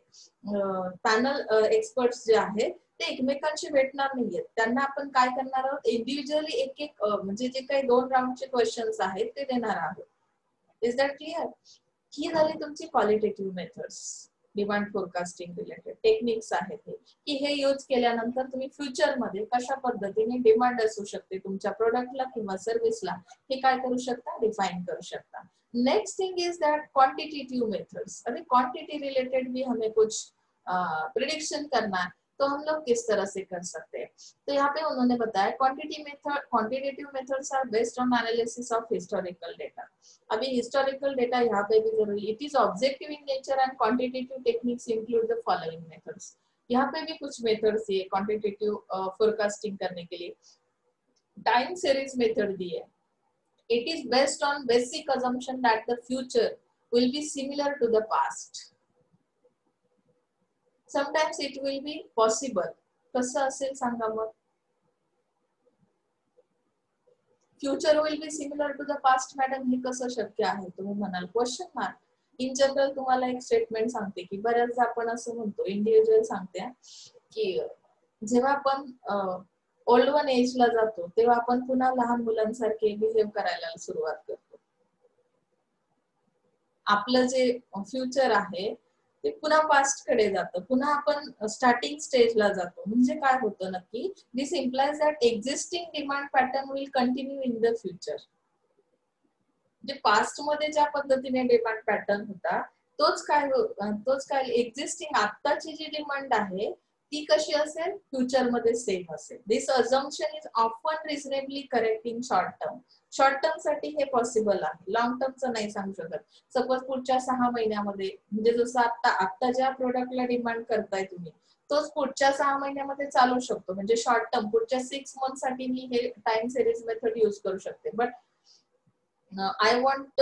Speaker 1: panel experts जे आहेत ते एकमेकांशी भेटणार नाहीयेत. त्यांना आपण काय करणार आहोत? इंडिव्हिज्युअली एक एक म्हणजे जे काही दोन राऊंडचे क्वेश्चन्स आहेत ते देणार आहोत. इज दॅट क्लिअर ही झाली तुमची qualitative methods demand forecasting related techniques आहेत हे. की हे यूज केल्यानंतर तुम्ही फ्युचरमध्ये कशा पद्धतीने डिमांड असू शकते तुमच्या प्रोडक्टला किंवा सर्व्हिसला हे काय करू शकता? डिफाईन करू शकता. Next thing is that quantitative methods अरे क्वांटिटी रिलेटेड भी हमें कुछ प्रिडिक्शन करना है तो हम लोग किस तरह से कर सकते हैं? तो यहाँ पे उन्होंने बताया quantity method quantitative methods are based on analysis of historical data अभी हिस्टोरिकल डेटा यहाँ पे भी ज़रूरी it is objective in nature and quantitative techniques include the following methods यहाँ पे भी कुछ मेथड्स दिए क्वांटिटेटिव फोरकास्टिंग करने के लिए। टाइम सीरीज़ मेथड दी है it is based on basic assumption that the future will be similar to the past. Sometimes it will be possible कसं असेल सांगा मग? Future will be similar to the past madam हे कसं शक्य आहे? तुम्ही म्हणाल question mark in general तुम्हाला एक स्टेटमेंट सांगते की बऱ्याचदा आपण असं म्हणतो इंडिव्हिज्युअल सांगते की जेव्हा आपण ओल्ड वन एजला जातो तेव्हा आपण पुन्हा लहान मुलांसारखे बिहेव्ह करायला सुरुवात करतो. आपलं जे फ्युचर आहे ते पुन्हा पास्टकडे जातं. पुन्हा आपण स्टार्टिंग स्टेजला जातो. म्हणजे काय होतं नक्की? This implies that existing demand pattern will continue in the future म्हणजे पास्टमध्ये ज्या पद्धतीने डिमांड पॅटर्न होता तोच काय हो, तोच काय एक्झिस्टिंग आत्ताची जी डिमांड आहे ती कशी असेल? फ्युचरमध्ये सेम असेल. This assumption is often reasonably correct in short term short term साठी हे पॉसिबल आहे. लॉंग टर्मचं नाही सांगू शकत. सपोज़ पुढच्या सहा महिन्यामध्ये म्हणजे जसं आता आता ज्या प्रोडक्टला डिमांड करताय तुम्ही तोच पुढच्या सहा महिन्यामध्ये चालू शकतो. म्हणजे शॉर्ट टर्म पुढच्या सिक्स मंथ साठी मी हे टाइम सिरीज मेथड युज करू शकते. But I want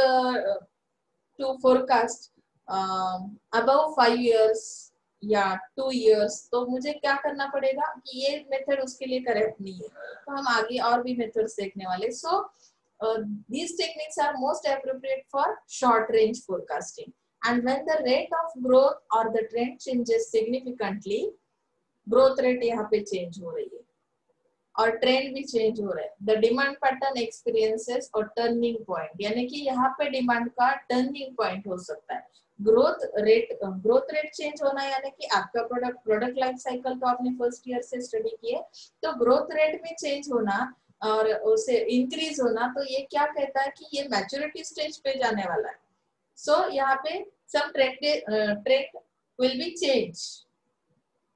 Speaker 1: to forecast about five years या टू इयर्स तो मुझे क्या करना पड़ेगा? कि ये मेथड उसके लिए करेक्ट नहीं है. तो हम आगे और भी मेथड्स देखने वाले. So so, Uh, these techniques are most appropriate for short range forecasting. And when the rate of growth or the trend changes significantly, growth rate यहाँ पे change हो रही है। और ट्रेंड भी चेंज हो रहा है। द डिमांड पैटर्न एक्सपीरियंसेस और टर्निंग पॉइंट यानी कि यहाँ पे डिमांड का टर्निंग पॉइंट हो सकता है। Growth rate growth rate change होना यानी कि आपका प्रोडक्ट प्रोडक्ट लाइफ साइकिल तो आपने फ़र्स्ट ईयर से स्टडी किए तो ग्रोथ रेट में चेंज होना और उसे इंक्रीज होना तो ये क्या कहता है कि ये मैच्योरिटी स्टेज पे जाने वाला है। सो so, यहाँ पे some trend will be change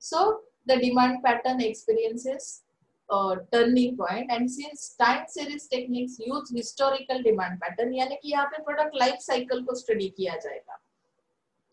Speaker 1: so the demand pattern experiences turning point and since time series techniques use historical demand pattern यानी कि यहाँ पे प्रोडक्ट लाइफ साइकिल को स्टडी किया जाएगा।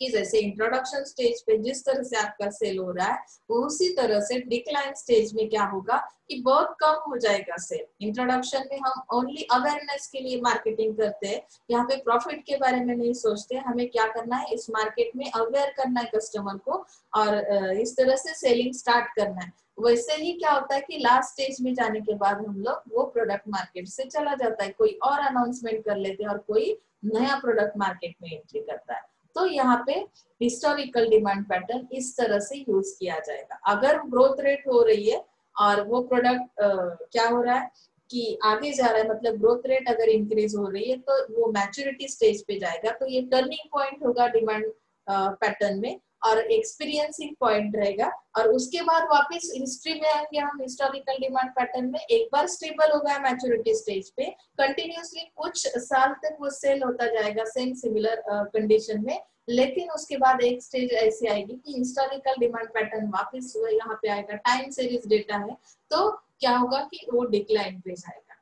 Speaker 1: कि जैसे इंट्रोडक्शन स्टेज पे जिस तरह से आपका सेल हो रहा है उसी तरह से डिक्लाइन स्टेज में क्या होगा कि बहुत कम हो जाएगा सेल इंट्रोडक्शन में हम ओनली अवेयरनेस के लिए मार्केटिंग करते हैं. यहाँ पे प्रॉफिट के बारे में नहीं सोचते. हमें क्या करना है? इस मार्केट में अवेयर करना है कस्टमर को और इस तरह से सेलिंग स्टार्ट करना है. वैसे ही क्या होता है कि लास्ट स्टेज में जाने के बाद हम लोग वो प्रोडक्ट मार्केट से चला जाता है. कोई और अनाउंसमेंट कर लेते हैं और कोई नया प्रोडक्ट मार्केट में एंट्री करता है. तो यहाँ पे हिस्टोरिकल डिमांड पैटर्न इस तरह से यूज़ किया जाएगा। अगर ग्रोथ रेट हो रही है और वो प्रोडक्ट क्या हो रहा है कि आगे जा रहा है मतलब ग्रोथ रेट अगर इंक्रीज हो रही है तो वो मैच्योरिटी स्टेज पे जाएगा। तो ये टर्निंग पॉइंट होगा डिमांड पैटर्न में। और एक्सपीरियंसिंग पॉइंट रहेगा। और उसके बाद वापस हिस्ट्री में आएँगे हम हिस्टोरिकल डिमांड पैटर्न में। एक बार स्टेबल हो गया मैच्योरिटी स्टेज पे कंटिन्यूसली कुछ साल तक वो सेल होता जाएगा सेम सिमिलर कंडीशन में। लेकिन उसके बाद एक स्टेज ऐसी आएगी कि हिस्टोरिकल डिमांड पैटर्न वापस यहाँ पे आएगा। टाइम सीरीज़ डेटा है। तो क्या होगा कि वो डिक्लाइन पे जाएगा।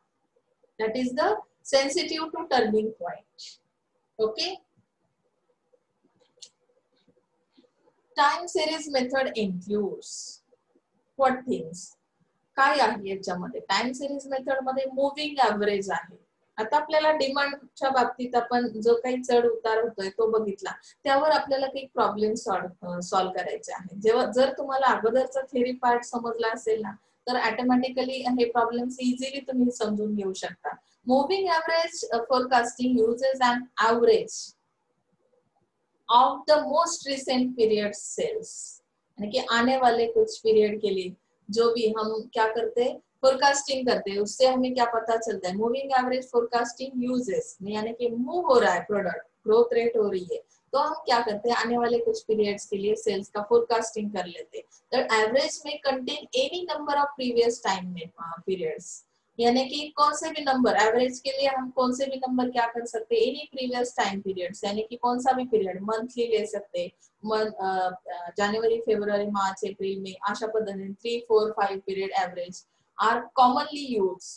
Speaker 1: That is the sensitive to turning point okay time series method includes what things? काय आहे याच्यामध्ये? टाइम सिरीज मेथडमध्ये मुव्हिंग ऍव्हरेज आहे. आता आपल्याला डिमांडच्या बाबतीत आपण जो काही चढ उतार होतोय तो बघितला. त्यावर आपल्याला काही प्रॉब्लेम सॉल्व्ह करायचे आहे. जेव्हा जर तुम्हाला अगोदरचा थेरी पार्ट समजला असेल ना तर ऑटोमॅटिकली हे प्रॉब्लेम्स इझिली तुम्ही समजून घेऊ शकता. Moving average forecasting uses and average of the most recent period sales यानी कि आने वाले कुछ पीरियड के लिए, जो भी हम क्या करते हैं? फोरकास्टिंग करते हैं। उससे हमें क्या पता चलता है? मूविंग एवरेज फोरकास्टिंग यूजेस यानी कि मूव हो रहा है प्रोडक्ट ग्रोथ रेट हो रही है। तो हम क्या करते हैं? आने वाले कुछ पीरियड्स के लिए सेल्स का फोरकास्टिंग कर लेते हैं। एवरेज में contain any number of previous time में पीरियड्स यानी कि कौन से भी नंबर एवरेज के लिए हम कौन से भी नंबर क्या कर सकते हैं? एनी प्रीवियस टाइम पीरियड्स यानी कि कौन सा भी पीरियड मंथली ले सकते जनवरी फेब्रुवरी मार्च अप्रैल में अशा पद्धतीने three four five period average are commonly use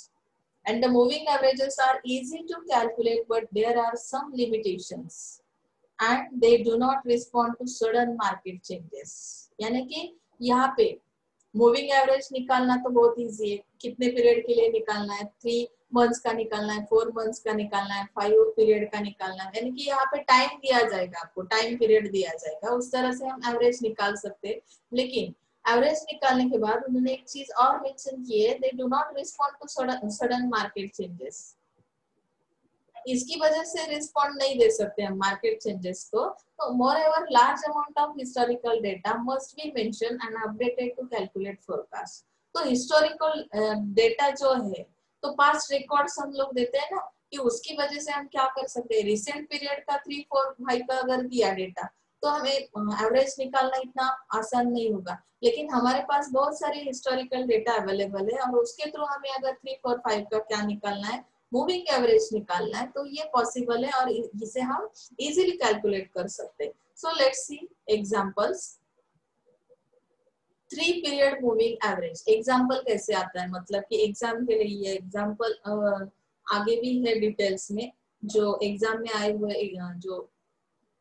Speaker 1: and the moving averages are easy to calculate, but there are some limitations. And they do not respond to sudden market changes. यानी कि यहाँ पे moving average निकालना तो बहुत easy है। कितने period के लिए निकालना है? थ्री मंथ्स का निकालना है फोर मंथ्स का निकालना है फाइव पीरियड का निकालना है। यानी कि यहाँ पे टाइम दिया जाएगा आपको टाइम पीरियड दिया जाएगा। उस तरह से हम एवरेज निकाल सकते लेकिन एवरेज निकालने के बाद उन्होंने एक चीज़ और मेंशन की है they do not respond to sudden market changes इसकी वजह से रिस्पॉन्ड नहीं दे सकते हम मार्केट चेंजेस को। तो moreover large amount of historical data must be mention and updated to calculate forecast तो हिस्टोरिकल डेटा जो है तो पास्ट रिकॉर्ड्स हम लोग देते हैं ना, कि उसकी वजह से हम क्या कर सकते हैं? रिसेंट पीरियड का थ्री फोर फाइव का अगर दिया डेटा तो हमें एवरेज निकालना इतना आसान नहीं होगा। लेकिन हमारे पास बहुत सारे हिस्टोरिकल डेटा अवेलेबल है, और उसके थ्रू हमें अगर थ्री फोर फाइव का क्या निकालना है मूविंग एवरेज निकालना है तो ये पॉसिबल है और इसे हम इजीली कैलकुलेट कर सकते हैं। So let's see examples three period moving average example कैसे आता है? मतलब कि एग्ज़ाम के लिए ये एग्जांपल आगे भी है डिटेल्स में, जो एग्ज़ाम में आए हुए जो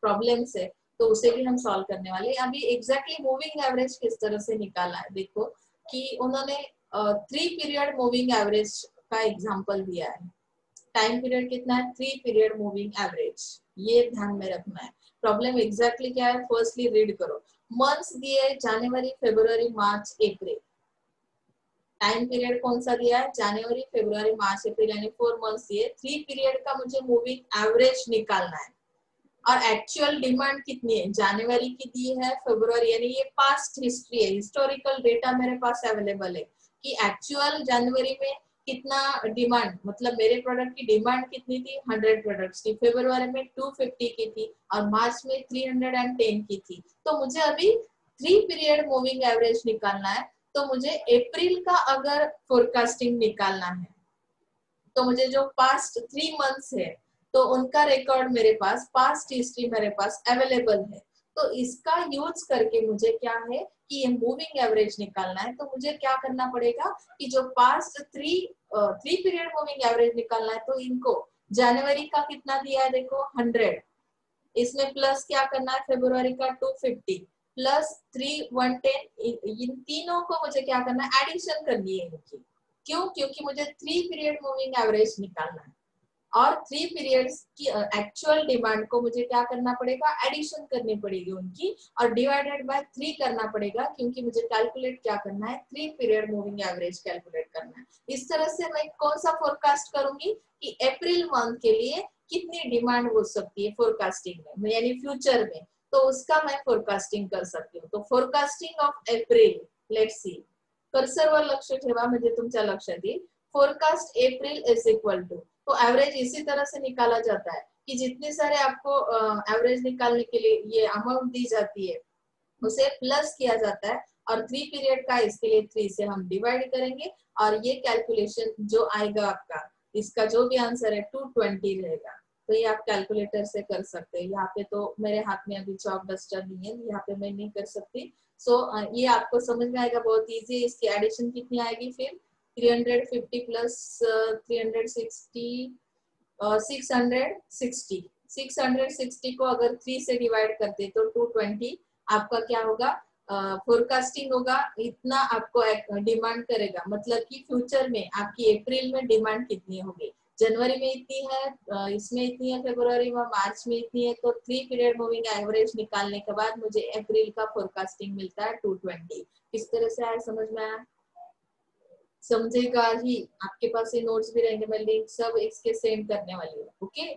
Speaker 1: प्रॉब्लम्स है तो उसे भी हम सॉल्व करने वाले अभी एग्जैक्टली मूविंग एवरेज किस तरह से निकाला है? देखो कि उन्होंने थ्री पीरियड मूविंग एवरेज का एग्जांपल दिया है। टाइम पीरियड कितना है? थ्री पीरियड मूविंग एवरेज ये ध्यान में रखना है। प्रॉब्लम एग्जैक्टली क्या है? फर्स्टली रीड करो। मंथ्स दिए जनवरी फेब्रुवरी मार्च अप्रैल टाइम पीरियड कौन सा दिया है? जनवरी फेब्रुवरी मार्च अप्रैल यानी फोर मंथ्स दिए। थ्री पीरियड का मुझे मूविंग एवरेज निकालना है। और एक्चुअल डिमांड कितनी है? जनवरी की दी है फेब्रुवरी यानी ये पास्ट हिस्ट्री है। हिस्टोरिकल डेटा मेरे पास अवेलेबल है कि एक्चुअल जनवरी में कितना डिमांड मतलब मेरे प्रोडक्ट की डिमांड कितनी थी? हंड्रेड प्रोडक्ट्स की फेब्रुवरी में टू फिफ्टी की थी और मार्च में थ्री हंड्रेड एंड टेन की थी। तो मुझे अभी थ्री पीरियड मूविंग एवरेज निकालना है। तो मुझे अप्रैल का अगर फोरकास्टिंग निकालना है तो मुझे जो पास्ट थ्री मंथ्स है तो उनका रिकॉर्ड मेरे पास पास्ट हिस्ट्री मेरे पास अवेलेबल है। तो इसका यूज़ करके मुझे क्या है कि ये मूविंग एवरेज निकालना है तो मुझे क्या करना पड़ेगा कि जो past three three period moving average निकालना है तो इनको जनवरी का कितना दिया है देखो हंड्रेड इसमें प्लस क्या करना है? फेब्रुवरी का two fifty plus three one ten इन तीनों को मुझे क्या करना है? एडिशन करनी है इनकी. क्यों? क्योंकि मुझे थ्री पीरियड मूविंग एवरेज निकालना है. और थ्री पीरियड्स की एक्चुअल डिमांड को मुझे क्या करना पड़ेगा? एडिशन करनी पड़ेगी उनकी और डिवाइडेड बाय थ्री करना पड़ेगा क्योंकि मुझे कैलकुलेट क्या करना है? Three period moving average calculate करना है। इस तरह से मैं कौन सा फोरकास्ट करूँगी कि अप्रैल मंथ के लिए कितनी डिमांड हो सकती है फोरकास्टिंग में यानी फ्यूचर में। तो उसका मैं फोरकास्टिंग कर सकती हूँ। तो forecasting of April let see कर्सरवर लक्ष ठेवा म्हणजे तुमच्या लक्षात येईल forecast April is equal to तो एवरेज इसी तरह से निकाला जाता है कि जितने सारे आपको एवरेज निकालने के लिए ये अमाउंट दी जाती है उसे प्लस किया जाता है और थ्री पीरियड का इसके लिए थ्री से हम डिवाइड करेंगे और ये कैलकुलेशन जो आएगा आपका इसका जो भी आंसर है टू ट्वेंटी रहेगा। तो ये आप कैलकुलेटर से कर सकते हैं। यहाँ पे तो मेरे हाथ में अभी चौक डस्टर नहीं है यहाँ पे मैं नहीं कर सकती। सो so, ये आपको समझ में आएगा बहुत ईजी इसकी एडिशन कितनी आएगी फिर? 350 प्लस 360 uh, 660 660 को अगर 3 से डिवाइड करते तो 220 आपका क्या होगा? फोरकास्टिंग uh, होगा। इतना आपको डिमांड करेगा। मतलब कि फ्यूचर में आपकी अप्रैल में डिमांड कितनी होगी? जनवरी में इतनी है इसमें इतनी है फेब्रुवरी में मार्च में इतनी है तो थ्री पीरियड मूविंग एवरेज निकालने के बाद मुझे अप्रैल का फोरकास्टिंग मिलता है टू ट्वेंटी किस तरह से आया समझ में आया? समझेगा ही आपके पास ये नोट्स भी रहेंगे, मैं लिंक सब इसके सेंड करने वाली हूँ okay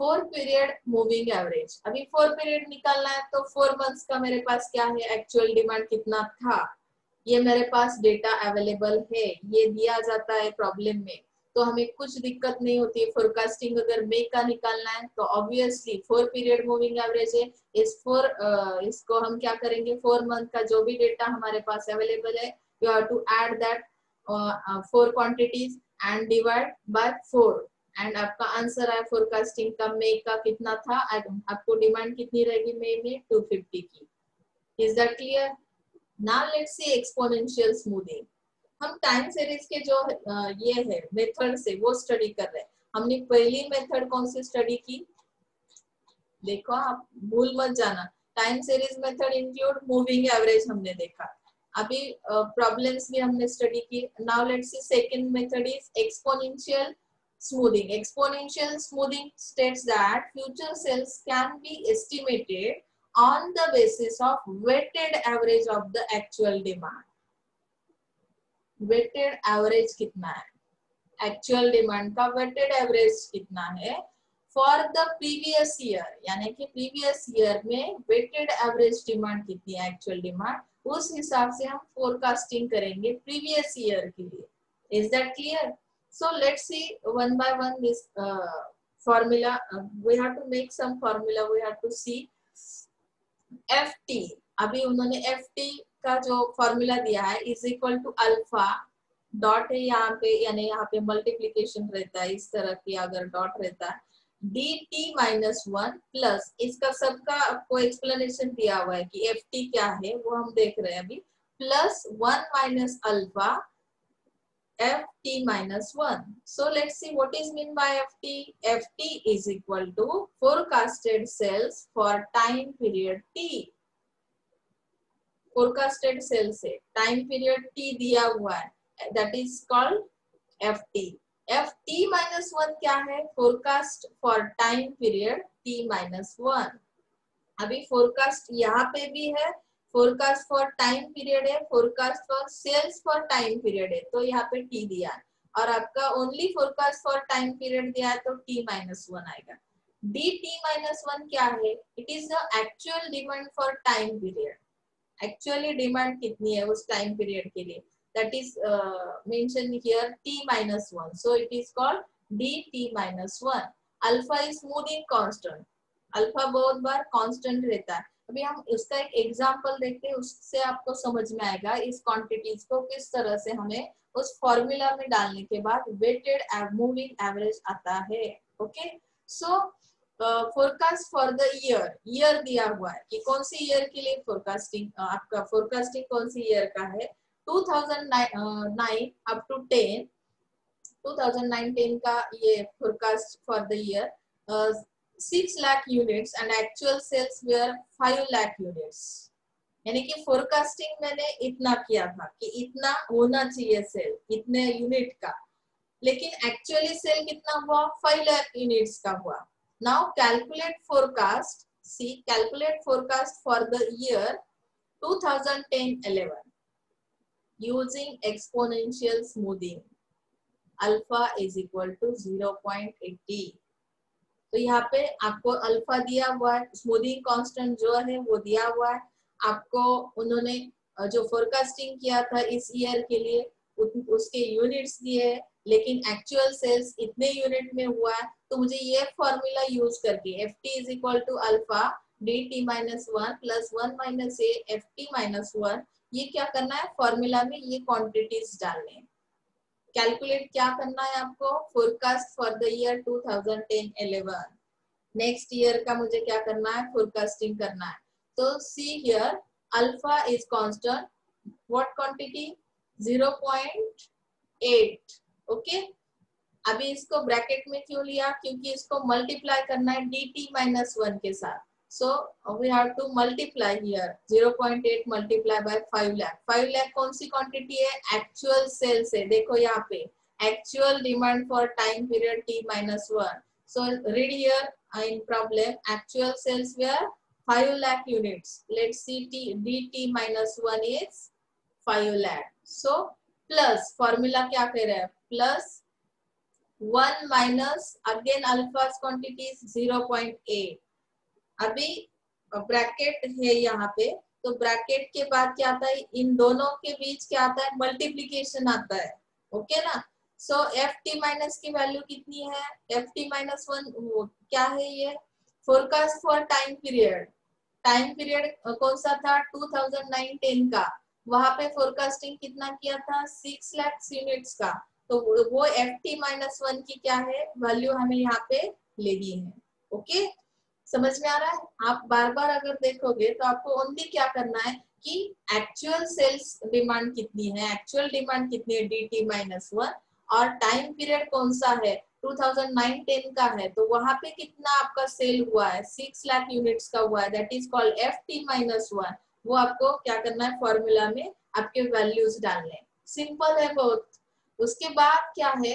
Speaker 1: four period moving average अभी फोर पीरियड निकालना है तो फोर मंथ्स का मेरे पास क्या है? एक्चुअल डिमांड कितना था? ये मेरे पास डेटा अवेलेबल है, ये दिया जाता है प्रॉब्लम में। तो हमें कुछ दिक्कत नहीं होती है। फोरकास्टिंग अगर मे का निकालना है तो obviously four period moving average है। इस फोर इसको हम क्या करेंगे? फोर मंथ का जो भी डेटा हमारे पास अवेलेबल है you have to add that four quantities and divide by four and आपका आंसर आया फोरकास्टिंग का मे का कितना था? आपको डिमांड कितनी रहेगी मे? में 250 की। Is that clear now let's see exponential smoothing हम टाइम सीरीज़ के जो ये है मेथड से वो स्टडी कर रहे हैं। हमने पहली मेथड कौन सी स्टडी की? देखो आप, भूल मत जाना। Time series method include moving average हमने देखा। अभी प्रॉब्लम्स भी हमने स्टडी की। Now let's see second method is exponential smoothing. Exponential smoothing states that future sales can be estimated on the basis of weighted average of the actual demand. Weighted average कितना है? Actual demand का weighted average कितना है? For the previous year यानी कि previous year में weighted average demand कितनी है? एक्चुअल डिमांड उस हिसाब से हम फोरकास्टिंग करेंगे प्रीवियस ईयर के लिए। Is that clear so let's see one by one this formula. Uh, we have to make some formula. We have to see अभी उन्होंने ft का जो फॉर्मूला दिया है is equal to alpha dot है यहाँ पे यानी यहाँ पे मल्टीप्लीकेशन रहता है इस तरह की अगर डॉट रहता है। D T minus one plus इसका सबका आपको एक्सप्लेनेशन दिया हुआ है कि एफ़ टी क्या है, वो हम देख रहे हैं अभी। Plus one minus alpha F T minus one so let's see what is mean by F T F T is equal to forecasted sales for time period T forecasted sale से time period T दिया हुआ है. That is called F T F T minus one क्या है? Forecast for time period T minus one अभी forecast यहाँ पे भी है फोरकास्ट फॉर टाइम पीरियड है forecast for sales for time period है तो यहाँ पे टी दिया है। और आपका only forecast for time period दिया है तो टी माइनस वन आएगा। डी टी माइनस वन क्या है? It is the actual demand for time period actually demand कितनी है उस टाइम पीरियड के लिए? That is mention here t minus 1 so it is called dt minus 1 alpha is smoothing constant alpha बहुत बार constant रहता है। अभी हम इसका एक एग्जांपल देखते हैं उससे आपको समझ में आएगा इस क्वांटिटीज को किस तरह से हमें उस फॉर्मूला में डालने के बाद वेटेड मूविंग एवरेज आता है। Okay so forecast for the year year दिया हुआ है कि कौन सी ईयर के लिए फोरकास्टिंग uh, आपका फोरकास्टिंग कौन सी ईयर का है? 2009 अप टू 10 2009 का ये forecast for the year six lakh units and actual sales were five lakh units यानी कि फोरकास्टिंग मैंने इतना किया था कि इतना होना चाहिए सेल इतने यूनिट का। लेकिन एक्चुअली सेल कितना हुआ? फाइव लाख यूनिट्स का हुआ। Now calculate forecast see calculate forecast for the year 2010-11 using exponential smoothing. Alpha is equal to 0.80 तो यहाँ पे आपको अल्फ़ा दिया हुआ है स्मूथिंग कांस्टेंट जो है वो दिया हुआ है। आपको उन्होंने जो फोरकास्टिंग किया था इस ईयर के लिए उसके यूनिट्स दिए, लेकिन एक्चुअल सेल्स इतने यूनिट में हुआ है तो मुझे ये फॉर्मूला यूज़ करके F T is equal to alpha D T minus one plus one minus A F T minus one ये क्या करना है? फॉर्मूला में ये क्वांटिटीज डालने कैलकुलेट क्या करना है आपको? Forecast for the year 2010-11 next year का मुझे क्या करना है? फोरकास्टिंग करना है। तो see here alpha is constant what quantity 0.8 okay अभी इसको ब्रैकेट में क्यों लिया? क्योंकि इसको मल्टीप्लाई करना है डी टी माइनस वन के साथ। So we have to multiply here 0.8 multiply by 5 lakh. 5 lakh कौन सी quantity है? Actual sales है. देखो यहाँ पे actual demand for time period t minus one. So read here in problem actual sales were 5 lakh units. Let's see t dt minus one is 5 lakh. So plus formula क्या कह रहा है? Plus 1 minus again alpha's quantity is 0.8. अभी bracket है यहाँ पे तो bracket के बाद क्या आता है, इन दोनों के बीच क्या आता है मल्टीप्लीकेशन आता है ओके ना? सो एफ़ टी माइनस की वैल्यू कितनी है? एफ़ टी माइनस वन क्या है ये? Forecast for time period time period कौन सा था? 2009-10 का। वहाँ पे फोरकास्टिंग कितना किया था? सिक्स लैक्स यूनिट्स का। तो वो एफ़ टी माइनस वन की क्या है? वैल्यू हमें यहाँ पे लेनी है ओके okay? समझ में आ रहा है? आप बार बार अगर देखोगे तो आपको ओनली क्या करना है कि एक्चुअल सेल्स डिमांड कितनी है एक्चुअल डिमांड कितनी है डी टी माइनस वन और टाइम पीरियड कौन सा है? 2009-10 का है। तो वहाँ पे कितना आपका सेल हुआ है? सिक्स लाख यूनिट्स का हुआ है। That is called F T minus one वो आपको क्या करना है? फॉर्मूला में आपके वैल्यूज़ डालने सिंपल है बहुत उसके बाद क्या है?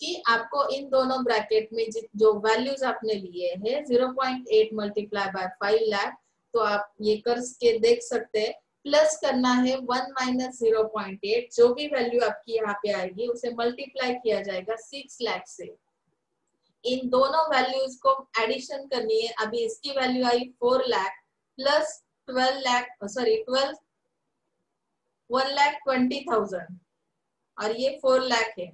Speaker 1: कि आपको इन दोनों ब्रैकेट में जो वैल्यूज़ आपने लिए हैं 0.8 मल्टीप्लाई बाय 5 लाख तो आप ये कर के देख सकते हैं। प्लस करना है one minus zero point eight जो भी वैल्यू आपकी यहाँ पे आएगी, उसे मल्टीप्लाई किया जाएगा सिक्स लाख से। इन दोनों वैल्यूज़ को एडिशन करनी है। अभी इसकी वैल्यू आई four lakh plus twelve lakh sorry twelve one lakh twenty thousand और ये फोर लाख है।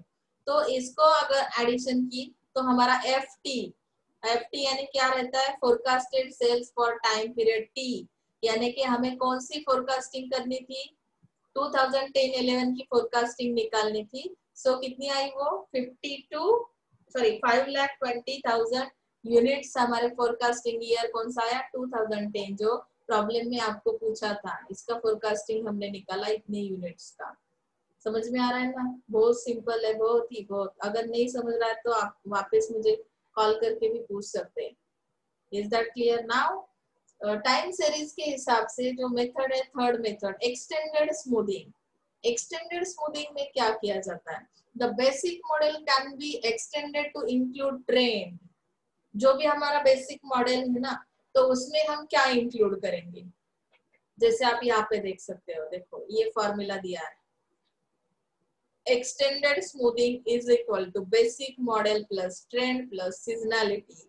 Speaker 1: तो इसको अगर एडिशन की तो हमारा एफ़ टी एफ़ टी यानी क्या रहता है? Forecasted sales for time period T यानी कि हमें कौन सी फोरकास्टिंग करनी थी? 2010-11 की फोरकास्टिंग निकालनी थी। सो so, कितनी आई वो? 52 sorry five lakh twenty thousand units हमारे फोरकास्टिंग ईयर कौन सा आया? 2010 जो प्रॉब्लम में आपको पूछा था। इसका फोरकास्टिंग हमने निकाला इतने यूनिट्स का। समझ में आ रहा है ना? बहुत सिंपल है, बहुत ही, बहुत। अगर नहीं समझ रहा है तो आप वापस मुझे कॉल करके भी पूछ सकते हैं। Is that clear now time series के हिसाब से जो मेथड है third method extended smoothing extended smoothing में क्या किया जाता है? The basic model can be extended to include trend जो भी हमारा बेसिक मॉडल है ना तो उसमें हम क्या इंक्लूड करेंगे? जैसे आप यहाँ पे देख सकते हो, देखो, ये फॉर्मूला दिया है। Extended smoothing is equal to basic model plus trend plus seasonality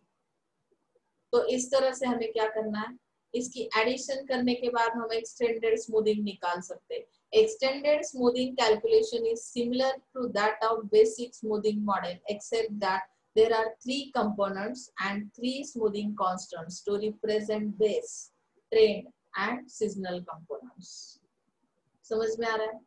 Speaker 1: तो इस तरह से हमें क्या करना है इसकी एडिशन करने के बाद हम एक्सटेंडेड स्मूथिंग निकाल सकते हैं extended smoothing calculation is similar to that of basic smoothing model except that there are three components and three smoothing constants to represent base trend and seasonal components समझ में आ रहा है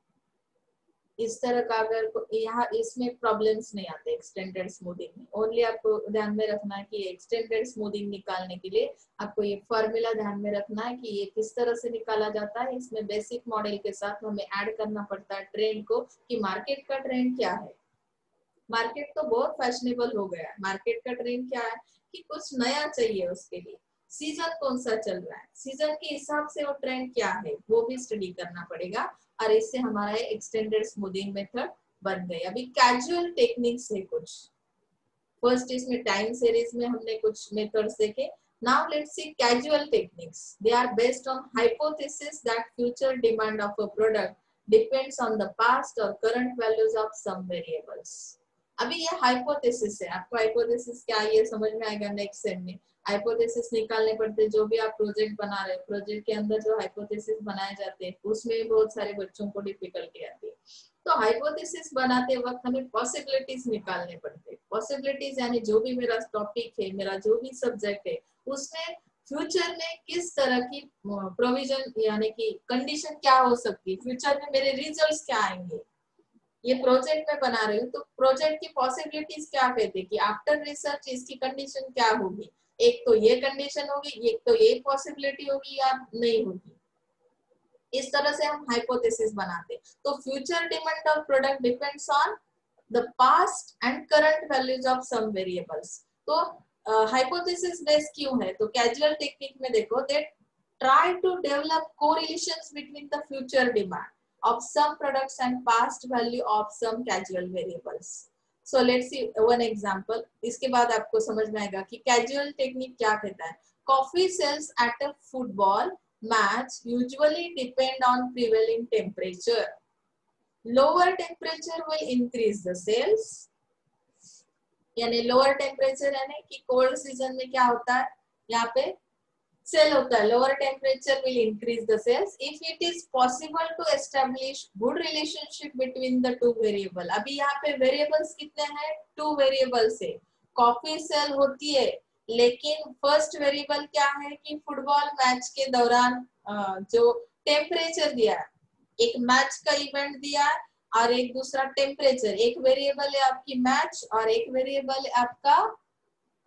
Speaker 1: इस तरह का अगर यहाँ इसमें प्रॉब्लम्स नहीं आते एक्सटेंडेड स्मूथिंग में। ओनली आपको ध्यान में रखना है कि एक्सटेंडेड स्मूथिंग निकालने के लिए आपको ये फॉर्मूला ध्यान में रखना है कि ये किस तरह से निकाला जाता है। इसमें बेसिक मॉडल के साथ हमें ऐड करना पड़ता है ट्रेंड को कि मार्केट का ट्रेंड क्या है। मार्केट तो बहुत फैशनेबल हो गया है। मार्केट का ट्रेंड क्या है? कि कुछ नया चाहिए उसके लिए। सीज़न कौन सा चल रहा है? सीज़न के हिसाब से वो ट्रेंड क्या है? वो भी स्टडी करना पड़ेगा। और इससे हमारा एक्सटेंडेड स्मूथिंग मेथड बन गई अभी कैजुअल टेक्निक्स है कुछ फ़र्स्ट इसमें टाइम सीरीज़ में हमने कुछ मेथड्स देखे now let's see casual techniques they are based on hypothesis that future demand of a product depends on the past or current values of some variables अभी ये hypothesis है आपको hypothesis क्या ये समझ में आएगा नेक्स्ट सेम में हाइपोथेसिस निकालने पड़ते जो भी आप प्रोजेक्ट बना रहे हैं प्रोजेक्ट के अंदर जो हाइपोथेसिस बनाए जाते हैं, उसमें बहुत सारे बच्चों को डिफिकल्टी आती है। तो हाइपोथेसिस बनाते वक्त हमें पॉसिबिलिटीज निकालने पड़ते हैं। पॉसिबिलिटीज यानी जो भी मेरा टॉपिक है, मेरा जो भी सब्जेक्ट है, उसमें फ्यूचर में किस तरह की प्रोविज़न यानी कि कंडीशन क्या हो सकती है? फ्यूचर में मेरे रिजल्ट्स क्या आएँगे? ये प्रोजेक्ट में बना रही हूँ तो प्रोजेक्ट की पॉसिबिलिटीज क्या कहते हैं कि आफ्टर रिसर्च इसकी कंडीशन क्या होगी? एक तो ये कंडीशन होगी, एक तो ये पॉसिबिलिटी होगी या नहीं होगी। इस तरह से हम हाइपोथेसिस बनाते तो future demand of product depends on the past and current values of some variables तो हाइपोथेसिस बेस्ड क्यों है? तो कैजुअल टेक्निक में देखो they try to develop correlations between the future demand of some products and past value of some casual variables. So let's see one example इसके बाद आपको समझ में आएगा कि कैजुअल टेक्निक क्या कहता है। Coffee sales at a football match usually depend on prevailing temperature lower temperature will increase the sales यानी लोअर टेम्परेचर यानी कि कोल्ड सीज़न में क्या होता है? यहाँ पे सेल होता है lower temperature will increase the sales if it is possible to establish good relationship between the two variable अभी यहाँ पे वेरिएबल्स कितने हैं? टू वेरिएबल्स है। कॉफ़ी सेल होती है, लेकिन फ़र्स्ट वेरिएबल क्या है कि फुटबॉल मैच के दौरान जो टेम्परेचर दिया एक मैच का इवेंट दिया और एक दूसरा टेम्परेचर एक वेरिएबल है आपकी मैच और एक वेरिएबल है आपका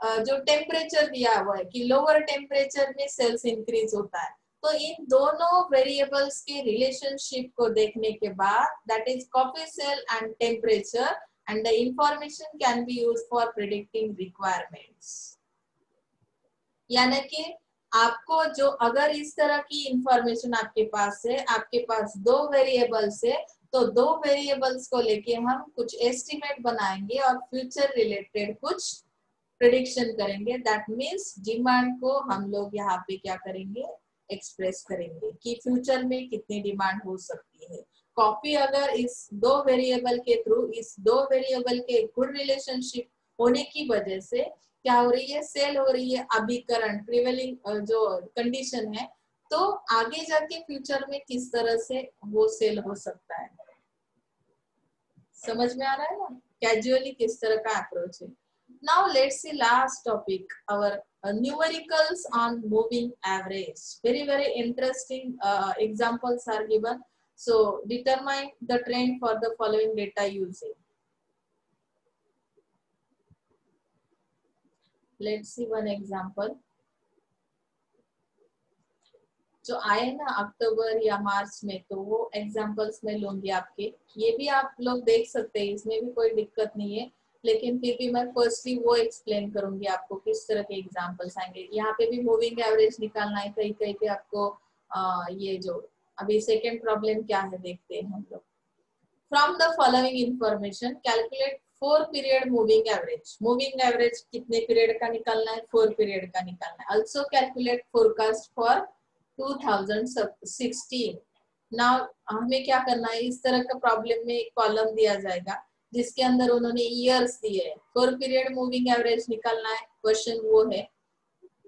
Speaker 1: जो टेम्परेचर दिया हुआ है, कि लोअर टेम्परेचर में सेल्स इंक्रीज होता है। तो इन दोनों वेरिएबल्स के रिलेशनशिप को देखने के बाद that is coffee sale and temperature and the information can be use for predicting requirements यानी कि आपको जो, अगर इस तरह की इंफॉर्मेशन आपके पास है, आपके पास दो वेरिएबल्स है तो दो वेरिएबल्स को लेके हम कुछ एस्टिमेट बनाएँगे और फ्यूचर रिलेटेड कुछ प्रिडिक्शन करेंगे. दैट मीन्स डिमांड को हम लोग यहाँ पे क्या करेंगे? एक्सप्रेस करेंगे कि फ्यूचर में कितनी डिमांड हो सकती है. कॉपी अगर इस दो वेरिएबल के थ्रू इस दो वेरिएबल के गुड रिलेशनशिप होने की वजह से क्या हो रही है? सेल हो रही है. अभी करंट प्रिवेलिंग जो कंडीशन है तो आगे जाके फ्यूचर में किस तरह से वो सेल हो सकता है? समझ में आ रहा है? ना कैजुअली किस तरह का अप्रोच है? Now let's see last topic, our uh, numericals on moving average. Very, very interesting uh, examples are given. So determine the trend for the following data using. Let's see one example. जो आए ना अक्टूबर या मार्च में तो वो examples में लूँगी आपके ये भी आप लोग देख सकते हैं इसमें भी कोई दिक्कत नहीं है लेकिन फिर भी मैं फर्स्टली वो एक्सप्लेन करूँगी आपको किस तरह के एग्जाम्पल्स आएँगे। यहाँ पे भी मूविंग एवरेज निकालना है कहीं कहीं पे आपको आ, ये जो अभी सेकेंड प्रॉब्लम क्या है देखते हैं हम लोग। From the following information calculate four period moving average moving average कितने पीरियड का निकालना है? फोर पीरियड का निकालना है। Also calculate forecast for 2016 now हमें क्या करना है? इस तरह का प्रॉब्लम में एक कॉलम दिया जाएगा। जिसके अंदर उन्होंने ईयर्स दिए फोर पीरियड मूविंग एवरेज निकालना है क्वेश्चन वो है।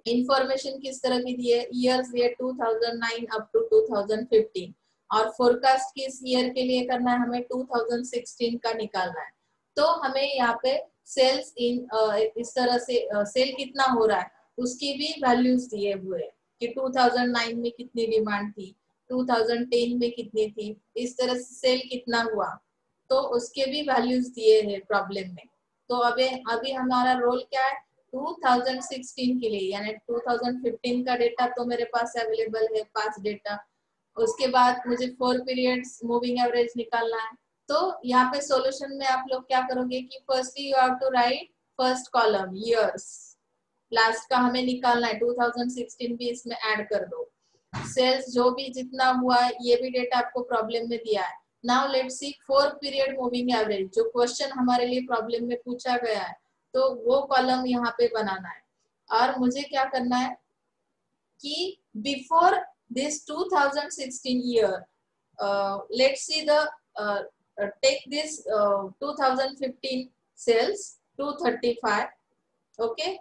Speaker 1: इंफॉर्मेशन किस तरह की दी है? ईयर्स दिए 2009 अप टू 2015 और फोरकास्ट किस ईयर के लिए करना है? हमें 2016 का निकालना है। तो हमें यहाँ पे सेल्स इन इस तरह से सेल कितना हो रहा है, उसकी भी वैल्यूज़ दिए हुए कि 2009 में कितनी डिमांड थी 2010 में कितनी थी, इस तरह से सेल कितना हुआ। तो उसके भी वैल्यूज़ दिए हैं प्रॉब्लम में। तो अभी अभी हमारा रोल क्या है? 2016 के लिए, यानी 2015 का डेटा तो मेरे पास अवेलेबल है, पाँच डेटा उसके बाद मुझे फोर पीरियड्स मूविंग एवरेज निकालना है। तो यहाँ पे सॉल्यूशन में आप लोग क्या करोगे कि firstly you have to write first column years last का हमें निकालना है 2016 भी इसमें ऐड कर दो। सेल्स जो भी जितना हुआ, ये भी डेटा आपको प्रॉब्लम में दिया है। Now let's see four period moving average जो क्वेश्चन हमारे लिए प्रॉब्लम में पूछा गया है तो वो कॉलम यहाँ पे बनाना है। और मुझे क्या करना है कि before this 2016 year let's see the take this uh, 2015 sales 235 okay?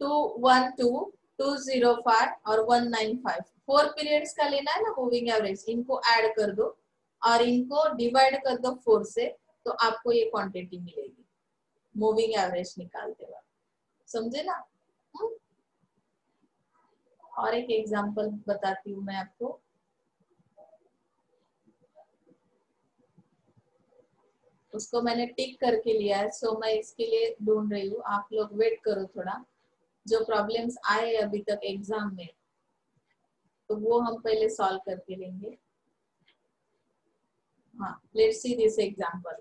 Speaker 1: 212 205 और 195 फोर पीरियड्स का लेना है ना मूविंग एवरेज इनको ऐड कर दो और इनको डिवाइड कर दो फोर से तो आपको ये क्वांटिटी मिलेगी। मूविंग एवरेज निकालते वक्त। समझे ना? हम्म? और एक एग्जांपल बताती हूँ मैं आपको। उसको मैंने टिक करके लिया है सो मैं इसके लिए ढूंढ रही हूँ। आप लोग वेट करो थोड़ा। जो प्रॉब्लम्स आए अभी तक एग्ज़ाम में तो वो हम पहले सॉल्व करके लेंगे let's see this example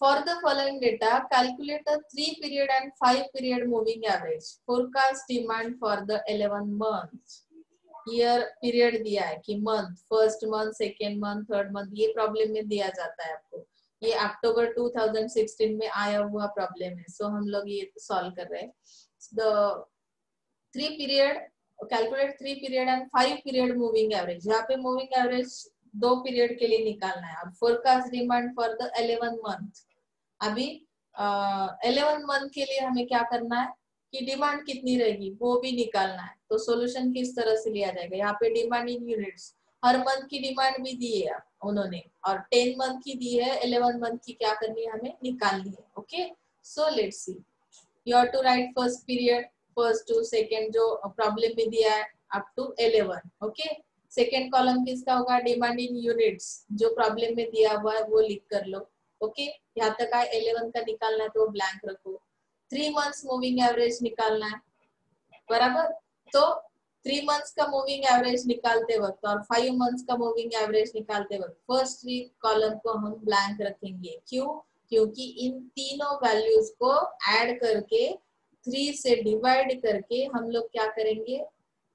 Speaker 1: for the following data calculate three period and five period moving average forecast demand for the eleven month year period दिया है कि month first month second month third month ये problem में दिया जाता है आपको। ये अक्टूबर 2016 में आया हुआ प्रॉब्लम है सो so, हम लोग ये सॉल्व कर रहे हैं। The three period calculate three period and five period moving average यहाँ पे मूविंग एवरेज दो पीरियड के लिए निकालना है। अब forecast demand for the eleven month अभी एलेवन मंथ के लिए हमें क्या करना है कि डिमांड कितनी रहेगी, वो भी निकालना है। तो सोल्यूशन किस तरह से लिया जाएगा? यहाँ पे डिमांड इन यूनिट्स हर मंथ की डिमांड भी दी है उन्होंने। और टेन मंथ की दी है इलेवन मंथ की क्या करनी है हमें? निकालनी है। Okay so let's see you to write first period first to second जो प्रॉब्लम में दिया है up to eleven okay second column किसका होगा? डिमांड इन यूनिट्स जो प्रॉब्लम में दिया हुआ है, वो लिख कर लो ओके okay? यहाँ तक आए इलेवन का निकालना है तो ब्लैंक रखो। थ्री मंथ्स मूविंग एवरेज निकालना है। बराबर? तो थ्री मंथ्स का मूविंग एवरेज निकालते वक्त और फाइव मंथ्स का मूविंग एवरेज निकालते वक्त फ़र्स्ट थ्री कॉलम को हम ब्लैंक रखेंगे। क्यों? क्योंकि इन तीनों वैल्यूज़ को ऐड करके थ्री से डिवाइड करके हम लोग क्या करेंगे?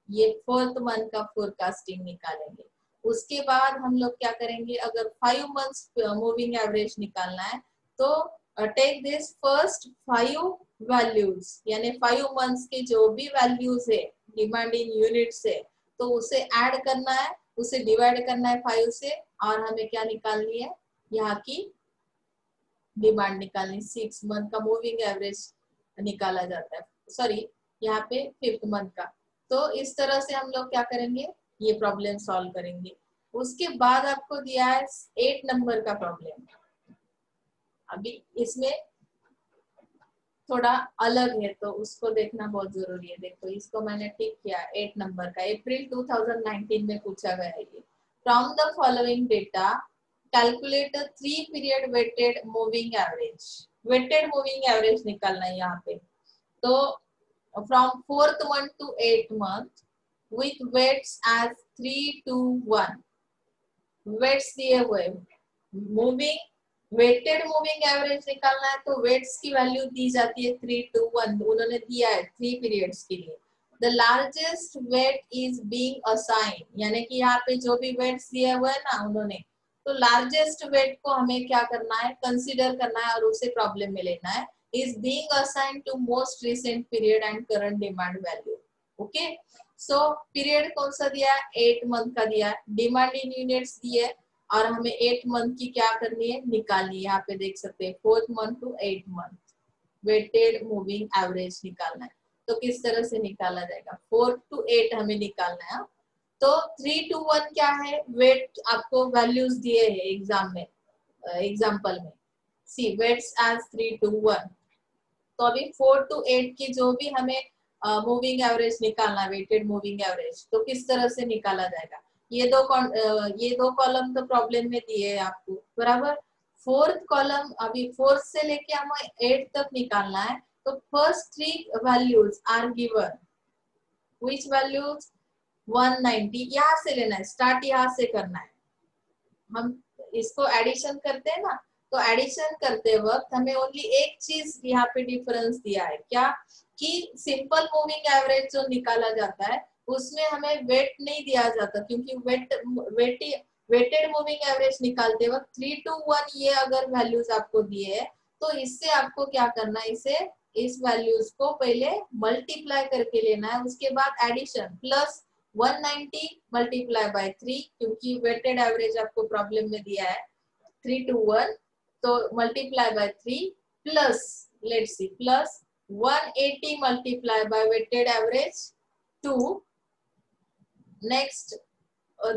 Speaker 1: ये फोर्थ मंथ का फोरकास्टिंग निकालेंगे। उसके बाद हम लोग क्या करेंगे? अगर फाइव मंथ्स मूविंग एवरेज निकालना है तो take this first five values यानी फाइव मंथ्स के जो भी वैल्यूज़ है डिमांड इन यूनिट से तो उसे ऐड करना है, उसे डिवाइड करना है फाइव से, और हमें क्या निकालनी है? यहाँ की डिमांड निकालनी सिक्स मंथ का मूविंग एवरेज निकाला जाता है। सॉरी यहाँ पे फिफ्थ मंथ का। तो इस तरह से हम लोग क्या करेंगे? ये प्रॉब्लम सॉल्व करेंगे। उसके बाद आपको दिया है एट नंबर का प्रॉब्लम अभी इसमें थोड़ा अलग है तो उसको देखना बहुत ज़रूरी है। देखो, इसको मैंने टिक किया एट नंबर का। अप्रैल 2019 में पूछा गया है ये। From the following data calculate three period weighted moving average weighted moving average निकालना है यहाँ पे। तो from fourth month to eight month with weights as three two one weights दिए हुए। मूविंग वेटेड मूविंग एवरेज निकालना है तो वेट्स की वैल्यू दी जाती है थ्री टू वन उन्होंने दिया है थ्री पीरियड्स के लिए। The largest weight is being assign यानी कि यहाँ पे जो भी वेट्स दिए हुए है ना, उन्होंने तो लार्जेस्ट वेट को हमें क्या करना है? कंसिडर करना है और उसे प्रॉब्लम में लेना है. Is being assign to most recent period and current demand value okay so period कौन सा दिया है? एट मंथ का दिया है. डिमांड इन यूनिट्स दिए और हमें एट मंथ की क्या करनी है? निकालनी है. यहाँ पे देख सकते हैं. Fourth month to eight month weighted moving average निकालना है. तो किस तरह से निकाला जाएगा? फोर्थ टू एट हमें निकालना है हाँ? तो थ्री टू वन क्या है? वेट आपको वैल्यूज़ दिए है एग्ज़ाम में एग्ज़ाम्पल में। See weights as three two one तो अभी फोर टू एट की जो भी हमें मूविंग uh, एवरेज निकालना वेटेड मूविंग एवरेज तो किस तरह से निकाला जाएगा? ये दो uh, ये दो कॉलम तो प्रॉब्लम में दिए है आपको बराबर? फोर्थ कॉलम अभी फोर्थ से लेके हमें एट तक निकालना है तो first three values are given which values 190 यहाँ से लेना है स्टार्ट यहाँ से करना है। हम इसको एडिशन करते हैं ना तो एडिशन करते वक्त हमें ओनली एक चीज़ यहाँ पे डिफरेंस दिया है। क्या? कि सिंपल मूविंग एवरेज जो निकाला जाता है, उसमें हमें वेट नहीं दिया जाता, क्योंकि weight weight weighted moving average निकालते वक्त थ्री टू वन ये अगर वैल्यूज़ आपको दिए है तो इससे आपको क्या करना है? इसे, इस वैल्यूज़ को पहले मल्टीप्लाई करके लेना है, उसके बाद addition plus 190 multiply by three, क्योंकि वेटेड एवरेज आपको प्रॉब्लम में दिया है। थ्री टू वन तो multiply by three plus let see plus 180 multiply by weighted average two. Next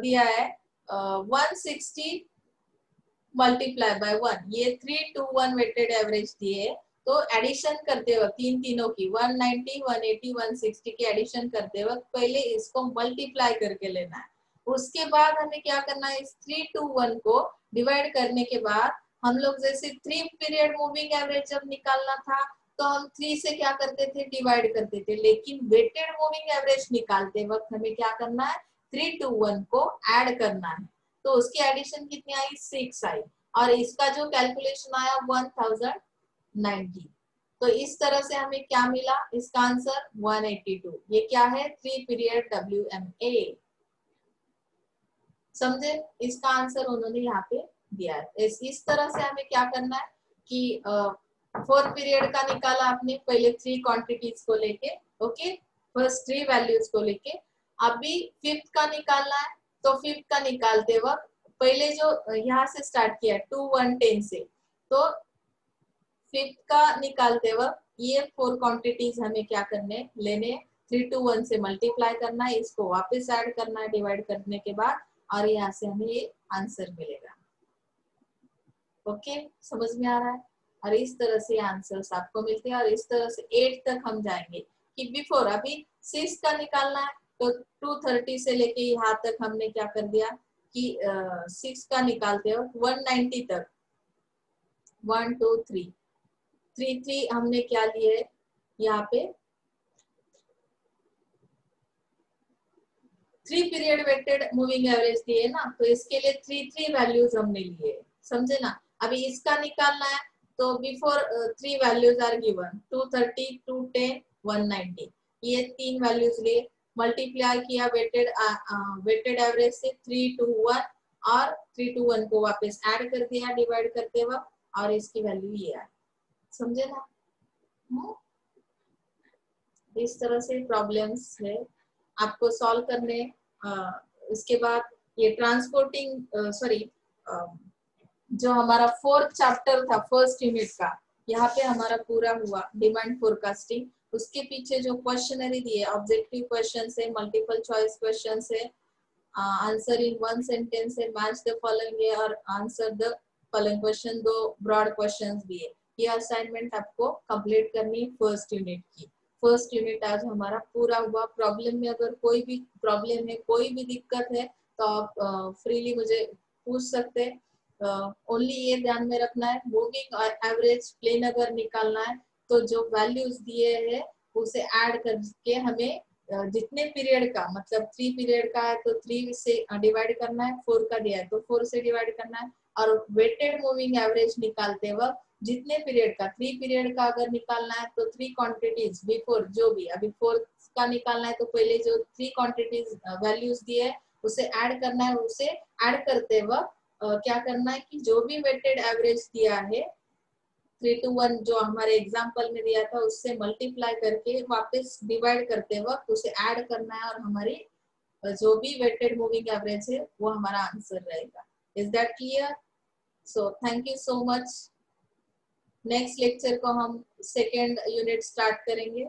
Speaker 1: दिया है one sixty multiply by one. ये three two one weighted average दिए। तो एडिशन करते वक्त तीन तीनों की 190, 180, 160 की एडिशन करते वक्त पहले इसको मल्टीप्लाई करके लेना है। उसके बाद हमें क्या करना है? इस थ्री टू वन को डिवाइड करने के बाद हम लोग जैसे थ्री पीरियड मूविंग एवरेज जब निकालना था तो हम थ्री से क्या करते थे? डिवाइड करते थे। लेकिन वेटेड मूविंग एवरेज निकालते वक्त हमें क्या करना है? थ्री टू वन को एड करना है। तो उसकी एडिशन कितनी आई? सिक्स आई। और इसका जो कैलकुलेशन आया वन थाउज़ेंड नाइनटी। तो इस तरह से हमें क्या मिला? इसका आंसर 182 ये क्या है? Three period W M A समझे? इसका आंसर उन्होंने यहाँ पे दिया है। इस, इस तरह से हमें क्या करना है कि फोर्थ पीरियड का निकाला आपने पहले थ्री क्वांटिटीज को लेके ओके फ़र्स्ट थ्री वैल्यूज़ को लेके। अभी फिफ्थ का निकालना है तो फिफ्थ का निकालते वक्त पहले जो यहाँ से स्टार्ट किया टू वन टेन से तो फिफ्थ का निकालते वक्त ये फोर क्वांटिटीज हमें क्या करने? लेने। थ्री टू वन से मल्टीप्लाई करना है इसको वापस ऐड करना है डिवाइड करने के बाद और यहाँ से हमें ये आंसर मिलेगा। ओके समझ में आ रहा है? और इस तरह से आंसर्स आपको मिलते हैं और इस तरह से एट तक हम जाएँगे कि बिफोर अभी सिक्स का निकालना है तो टू थर्टी से लेके यहाँ तक हमने क्या कर दिया कि सिक्स uh, का निकालते हो वन नाइनटी तक। One two three three three हमने क्या लिए? यहाँ पे। Three period weighted moving average दिए ना तो इसके लिए थ्री थ्री वैल्यूज़ हमने लिए। समझे ना? अभी इसका निकालना है तो before three values are given two thirty two ten one ninety ये तीन वैल्यूज़ लिए। मल्टीप्लाई किया वेटेड वेटेड एवरेज से थ्री टू वन और थ्री टू वन को वापस ऐड कर दिया डिवाइड करते वक्त, और इसकी वैल्यू ये आई समझे ना? हम्म? इस तरह से प्रॉब्लम्स है। आपको सॉल्व करने आ, इसके बाद ये ट्रांसपोर्टिंग सॉरी जो हमारा फोर्थ चैप्टर था फ़र्स्ट यूनिट का यहाँ पे हमारा पूरा हुआ डिमांड फोरकास्टिंग उसके पीछे जो क्वेश्चनरी दिए ऑब्जेक्टिव क्वेश्चन है मल्टीपल चॉइस क्वेश्चन है आंसर इन वन सेंटेंस है मैच द फॉलोइंग और आंसर द फॉलोइंग क्वेश्चन दो ब्रॉड क्वेश्चन दिए। ये असाइनमेंट आपको कंप्लीट करनी है फ़र्स्ट यूनिट की। फ़र्स्ट यूनिट आज हमारा पूरा हुआ। प्रॉब्लम में अगर कोई भी प्रॉब्लम है, कोई भी दिक्कत है तो आप फ्रीली मुझे पूछ सकते हैं। ओनली ये ध्यान में रखना है मूविंग और एवरेज प्लेन अगर निकालना है तो जो वैल्यूज़ दिए हैं, उसे ऐड करके हमें जितने पीरियड का मतलब थ्री पीरियड का है तो थ्री से डिवाइड करना है फोर का दिया है तो फोर से डिवाइड करना है। और वेटेड मूविंग एवरेज निकालते वक्त जितने पीरियड का थ्री पीरियड का अगर निकालना है तो थ्री क्वांटिटीज बिफोर जो भी, अभी फोर का निकालना है तो पहले जो थ्री क्वांटिटीज वैल्यूज़ दिए उसे ऐड करना है, उसे ऐड करते वक्त क्या करना है कि जो भी वेटेड एवरेज दिया है थ्री टू वन जो हमारे एग्ज़ाम्पल में दिया था, उससे मल्टीप्लाई करके वापस डिवाइड करते वक्त उसे ऐड करना है और हमारी जो भी वेटेड मूविंग एवरेज है, वो हमारा आंसर रहेगा। Is that clear so thank you so much next lecture को हम सेकेंड यूनिट स्टार्ट करेंगे।